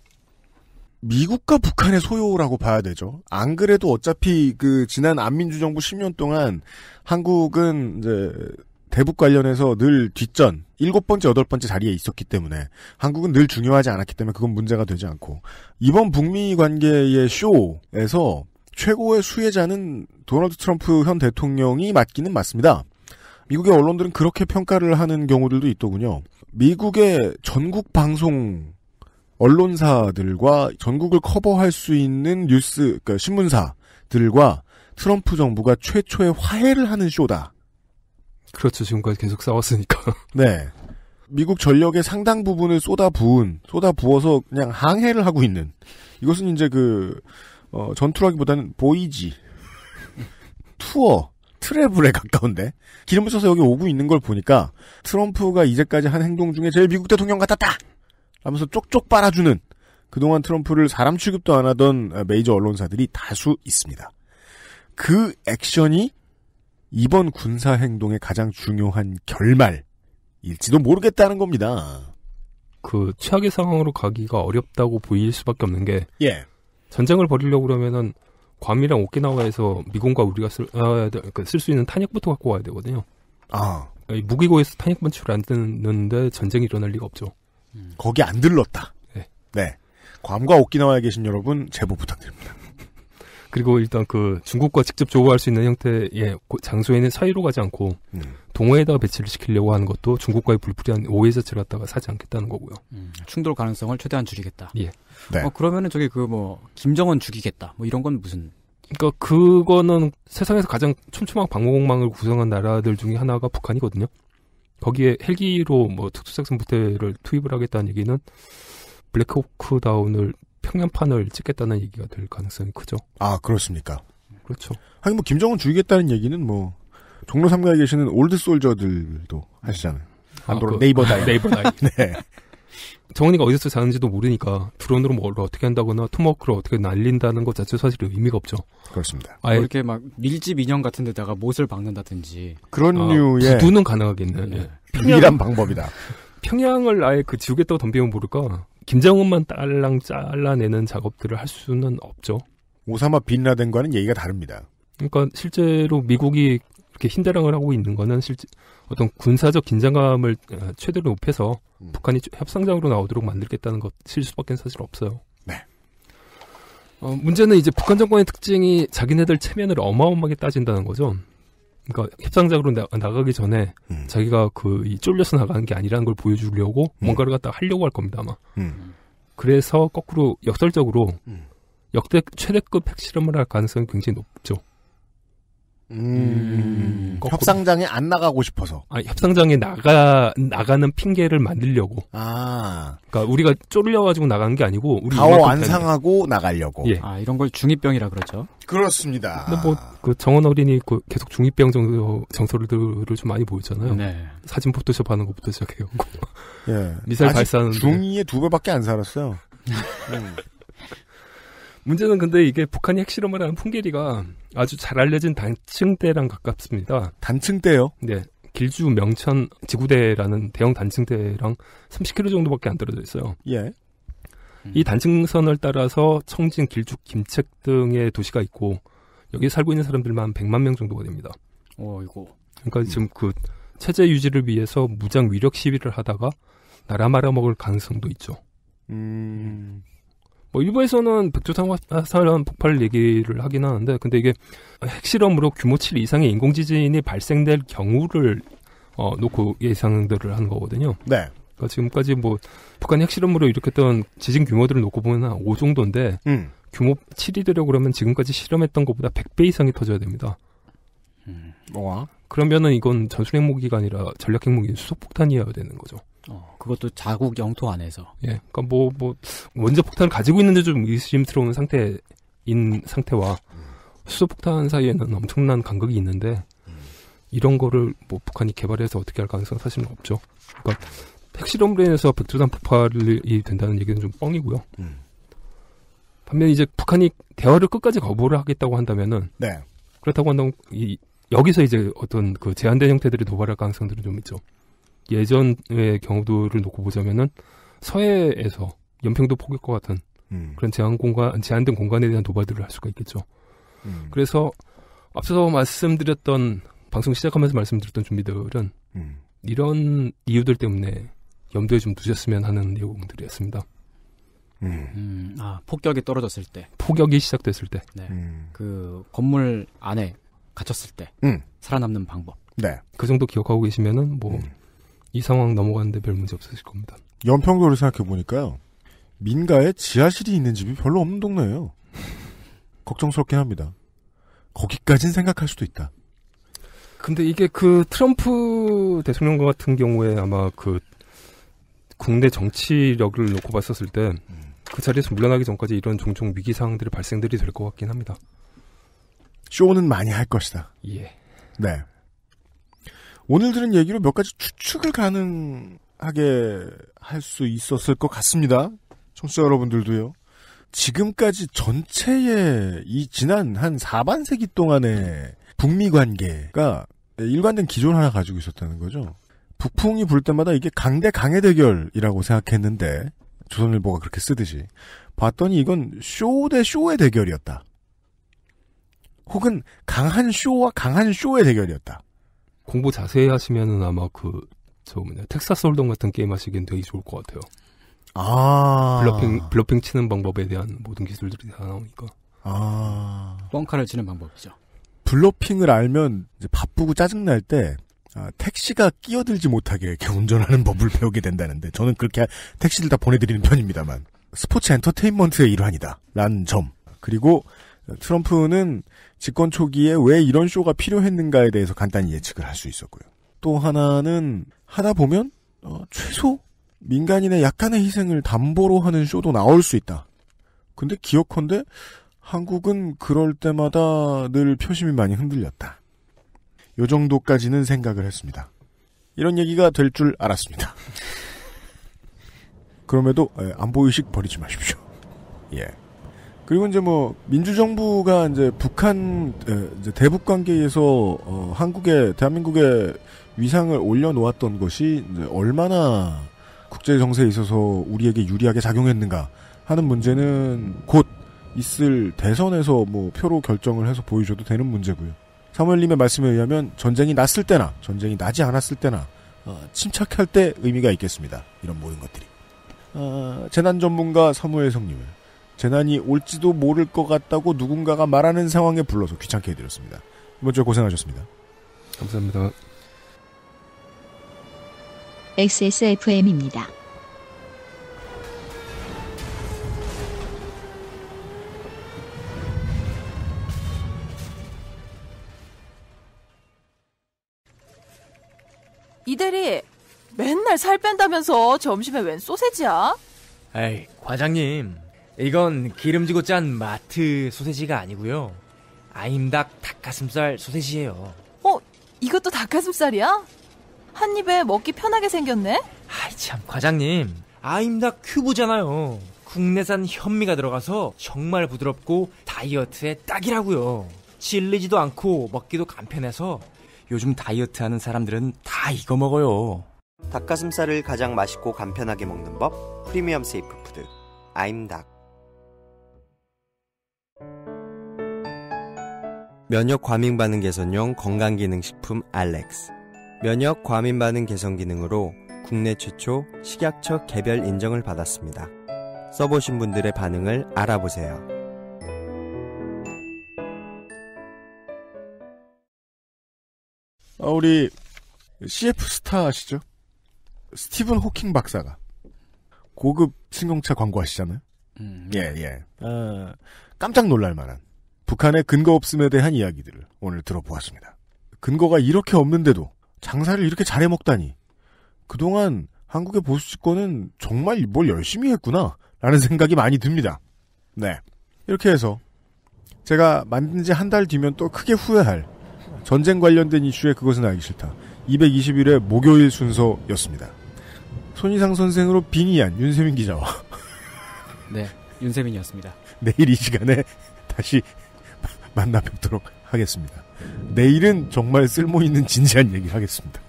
미국과 북한의 소요라고 봐야 되죠. 안 그래도 어차피 그 지난 안민주 정부 10년 동안 한국은 이제 대북 관련해서 늘 뒷전 일곱 번째 여덟 번째 자리에 있었기 때문에 한국은 늘 중요하지 않았기 때문에 그건 문제가 되지 않고 이번 북미 관계의 쇼에서 최고의 수혜자는 도널드 트럼프 현 대통령이 맞기는 맞습니다. 미국의 언론들은 그렇게 평가를 하는 경우들도 있더군요. 미국의 전국 방송 언론사들과 전국을 커버할 수 있는 뉴스, 그러니까 신문사들과 트럼프 정부가 최초의 화해를 하는 쇼다. 그렇죠. 지금까지 계속 싸웠으니까. [LAUGHS] 네. 미국 전력의 상당 부분을 쏟아 부은, 쏟아 부어서 그냥 항해를 하고 있는. 이것은 이제 그, 어, 전투라기보다는 보이지. 투어, 트래블에 가까운데. 기름을 써서 여기 오고 있는 걸 보니까 트럼프가 이제까지 한 행동 중에 제일 미국 대통령 같았다! 하면서 쪽쪽 빨아주는 그동안 트럼프를 사람 취급도 안 하던 메이저 언론사들이 다수 있습니다. 그 액션이 이번 군사 행동의 가장 중요한 결말일지도 모르겠다는 겁니다. 그 최악의 상황으로 가기가 어렵다고 보일 수밖에 없는 게 예. 전쟁을 벌이려고 그러면은 괌이랑 오키나와에서 미군과 우리가 쓸수 있는 탄약부터 갖고 와야 되거든요. 아. 무기고에서 탄약 반출 안 뜨는데 전쟁이 일어날 리가 없죠. 거기 안 들렀다. 네. 네. 괌과 오키나와에 계신 여러분 제보 부탁드립니다. 그리고 일단 그 중국과 직접 조우할 수 있는 형태의 고- 장소에는 사이로 가지 않고 음. 동호에다가 배치를 시키려고 하는 것도 중국과의 불필요한 오해 자체를 갖다가 사지 않겠다는 거고요. 충돌 가능성을 최대한 줄이겠다. 예. 네. 어, 그러면은 저기 그 뭐 김정은 죽이겠다. 뭐 이런 건 무슨 그러니까 그거는 세상에서 가장 촘촘한 방공망을 구성한 나라들 중에 하나가 북한이거든요. 거기에 헬기로 뭐 특수작전 부대를 투입을 하겠다는 얘기는 블랙호크 다운을 평양판을 찍겠다는 얘기가 될 가능성이 크죠. 아, 그렇습니까? 그렇죠. 하긴 뭐 김정은 죽이겠다는 얘기는 뭐 종로 3가에 계시는 old soldier들도 하시잖아요. 안도로 아, 그- Never die. [LAUGHS] Never die. [LAUGHS] 네. 정은이가 어디서 자는지도 모르니까 드론으로 뭘 어떻게 한다거나 토마호크를 어떻게 날린다는 것 자체 사실 의미가 없죠. 그렇습니다. 뭐 이렇게 막 밀짚 인형 같은 데다가 못을 박는다든지 그런 아, 류의 구두는 가능하겠네. 예. 유일한 방법이다. 평양을 아예 그 지우겠다고 덤비면 모를까 김정은만 딸랑 잘라내는 작업들을 할 수는 없죠. 오사마 빈라덴과는 얘기가 다릅니다. 그러니까 실제로 미국이 이렇게 흰대랑을 하고 있는 거는 실제 어떤 군사적 긴장감을 어, 최대로 높여서 음. 북한이 협상장으로 나오도록 만들겠다는 것일 수밖에 사실 없어요. 네. 어, 문제는 이제 북한 정권의 특징이 자기네들 체면을 어마어마하게 따진다는 거죠. 그러니까 협상장으로 나, 가기 전에 음. 자기가 그 이 쫄려서 나가는 게 아니라는 걸 보여주려고 뭔가를 갖다 가 하려고 할 겁니다 아마. 음. 그래서 거꾸로 역설적으로 음. 역대 최대급 핵실험을 할 가능성이 굉장히 높죠. 음, 거꾸로. 협상장에 안 나가고 싶어서. 아, 협상장에 나가 나가는 핑계를 만들려고. 아, 그러니까 우리가 쫄려가지고 나가는 게 아니고 우리 가오 이만큼 안 되는데. 상하고 나가려고. 예. 아, 이런 걸 중이병이라 그러죠. 그렇습니다. 근데 뭐 그 정원 어린이 그 계속 중이병 정도 정서를 좀 많이 보였잖아요. 네. 사진 포토샵 하는 것부터 시작해갖고 예. 미사일 아직 발사하는데 중위의 두 배밖에 안 살았어요. [LAUGHS] 음. 문제는 근데 이게 북한이 핵실험을 하는 풍계리가 아주 잘 알려진 단층대랑 가깝습니다. 단층대요? 네. 길주 명천 지구대라는 대형 단층대랑 30km 정도밖에 안 떨어져 있어요. 예. 이 단층선을 따라서 청진, 길주, 김책 등의 도시가 있고 여기 살고 있는 사람들만 100만 명 정도가 됩니다. 어, 이거. 그러니까 지금 그 체제 유지를 위해서 무장 위력 시위를 하다가 나라 말아먹을 가능성도 있죠. 음. 뭐 일부에서는 백두산화산 폭발 얘기를 하긴 하는데 근데 이게 핵실험으로 규모 7 이상의 인공지진이 발생될 경우를 어, 놓고 예상들을 하는 거거든요. 네. 그러니까 지금까지 뭐 북한 핵실험으로 일으켰던 지진 규모들을 놓고 보면 한 5 정도인데 음. 규모 7이 되려고 그러면 지금까지 실험했던 것보다 100배 이상이 터져야 됩니다. 와. 그러면은 이건 전술 핵무기가 아니라 전략 핵무기 수소폭탄이어야 되는 거죠. 어, 그것도 자국 영토 안에서. 예, 그러니까 뭐, 뭐, 원자 폭탄을 가지고 있는데 좀 의심스러운 상태인 상태와 수소폭탄 사이에는 엄청난 간극이 있는데, 이런 거를 뭐 북한이 개발해서 어떻게 할 가능성은 사실은 없죠. 그러니까 핵실험으로 인해서 백두산 폭발이 된다는 얘기는 좀 뻥이고요. 음. 반면 이제 북한이 대화를 끝까지 거부를 하겠다고 한다면은, 네. 그렇다고 한다면 이, 여기서 이제 어떤 그 제한된 형태들이 도발할 가능성들은 좀 있죠. 예전의 경우들을 놓고 보자면은 서해에서 연평도 포격과 같은 음. 그런 제한 공간, 제한된 공간에 대한 도발들을 할 수가 있겠죠. 음. 그래서 앞서 말씀드렸던 방송 시작하면서 말씀드렸던 준비들은 음. 이런 이유들 때문에 염두에 좀 두셨으면 하는 내용들이었습니다. 음. 음, 아, 폭격이 떨어졌을 때. 포격이 시작됐을 때. 네. 음. 그 건물 안에 갇혔을 때. 음. 살아남는 방법. 네. 그 정도 기억하고 계시면은 뭐 이 음. 상황 넘어가는데 별 문제 없으실 겁니다. 연평도를 생각해 보니까요. 민가에 지하실이 있는 집이 별로 없는 동네예요. [LAUGHS] 걱정스럽긴 합니다. 거기까진 생각할 수도 있다. 근데 이게 그 트럼프 대통령 같은 경우에 아마 그 국내 정치력을 놓고 봤었을 때 그 자리에서 물러나기 전까지 이런 종종 위기 상황들이 발생들이 될 것 같긴 합니다. 쇼는 많이 할 것이다. 예. 네. 오늘 들은 얘기로 몇 가지 추측을 가능하게 할 수 있었을 것 같습니다. 청취자 여러분들도요. 지금까지 전체의 이 지난 한 4반세기 동안의 북미 관계가 일관된 기존 하나 가지고 있었다는 거죠. 북풍이 불 때마다 이게 강대 강의 대결이라고 생각했는데 조선일보가 그렇게 쓰듯이 봤더니 이건 쇼 대 쇼의 대결이었다. 혹은 강한 쇼와 강한 쇼의 대결이었다. 공부 자세히 하시면은 아마 그, 저 뭐냐, Texas hold'em 같은 게임 하시기엔 되게 좋을 것 같아요. 아. bluffing, bluffing 치는 방법에 대한 모든 기술들이 다 나오니까. 아. 뻥카를 치는 방법이죠. bluffing을 알면 이제 바쁘고 짜증 날 때 아, 택시가 끼어들지 못하게 이렇게 운전하는 [LAUGHS] 법을 배우게 된다는데 저는 그렇게 택시를 다 보내드리는 편입니다만 스포츠 엔터테인먼트의 일환이다 라는 점 그리고 트럼프는 집권 초기에 왜 이런 쇼가 필요했는가에 대해서 간단히 예측을 할 수 있었고요 또 하나는 하다 보면 어, 최소 민간인의 약간의 희생을 담보로 하는 쇼도 나올 수 있다 근데 기억컨대 한국은 그럴 때마다 늘 표심이 많이 흔들렸다 요 정도까지는 생각을 했습니다. 이런 얘기가 될 줄 알았습니다. [LAUGHS] 그럼에도 예, 안보 의식 버리지 마십시오. [LAUGHS] 예. 그리고 이제 뭐 민주정부가 이제 북한 에, 이제 대북 관계에서 어, 한국의 대한민국의 위상을 올려놓았던 것이 이제 얼마나 국제 정세에 있어서 우리에게 유리하게 작용했는가 하는 문제는 곧 있을 대선에서 뭐 표로 결정을 해서 보여줘도 되는 문제고요. 사무엘님의 말씀에 의하면 전쟁이 났을 때나 전쟁이 나지 않았을 때나 어, 침착할 때 의미가 있겠습니다. 이런 모든 것들이. 어, 재난 전문가 사무엘 성님을 재난이 올지도 모를 것 같다고 누군가가 말하는 상황에 불러서 귀찮게 해드렸습니다. 이번 주에 고생하셨습니다. 감사합니다. XSFM입니다. 이대리 맨날 살 뺀다면서 점심에 웬 소세지야? 에이, 과장님. 이건 기름지고 짠 마트 소세지가 아니고요. 아임닭 닭가슴살 소세지예요. 어, 이것도 닭가슴살이야? 한 입에 먹기 편하게 생겼네? 아이 참, 과장님. 아임닭 큐브잖아요. 국내산 현미가 들어가서 정말 부드럽고 다이어트에 딱이라고요. 질리지도 않고 먹기도 간편해서 요즘 다이어트 하는 사람들은 다 이거 먹어요. 닭가슴살을 가장 맛있고 간편하게 먹는 법 premium safe food 아임닭 면역 과민 반응 개선용 건강기능식품 알렉스 면역 과민 반응 개선 기능으로 국내 최초 식약처 개별 인정을 받았습니다. 써보신 분들의 반응을 알아보세요. 아, 우리 CF 스타 아시죠? 스티븐 호킹 박사가 고급 승용차 광고하시잖아요. 예, 예. 어, 깜짝 놀랄 만한 북한의 근거 없음에 대한 이야기들을 오늘 들어보았습니다. 근거가 이렇게 없는데도 장사를 이렇게 잘해 먹다니 그동안 한국의 보수 집권은 정말 뭘 열심히 했구나 라는 생각이 많이 듭니다. 네. 이렇게 해서 제가 만든 지 한 달 뒤면 또 크게 후회할 전쟁 관련된 이슈에 그것은 알기 싫다. 221회 목요일 순서였습니다. 손희상 선생으로 빙의한 윤세민 기자와 네, 윤세민이었습니다. [LAUGHS] 내일 이 시간에 다시 만나 뵙도록 하겠습니다. 내일은 정말 쓸모있는 진지한 얘기를 하겠습니다.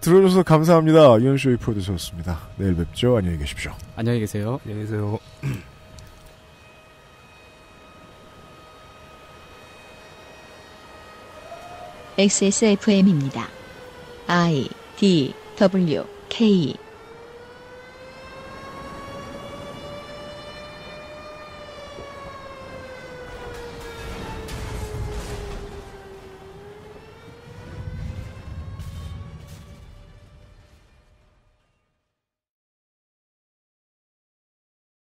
들어줘서 감사합니다. 유현쇼의 프로듀서였습니다. 내일 뵙죠. 안녕히 계십시오. 안녕히 계세요. 안녕히 계세요. XSFM입니다. I D W K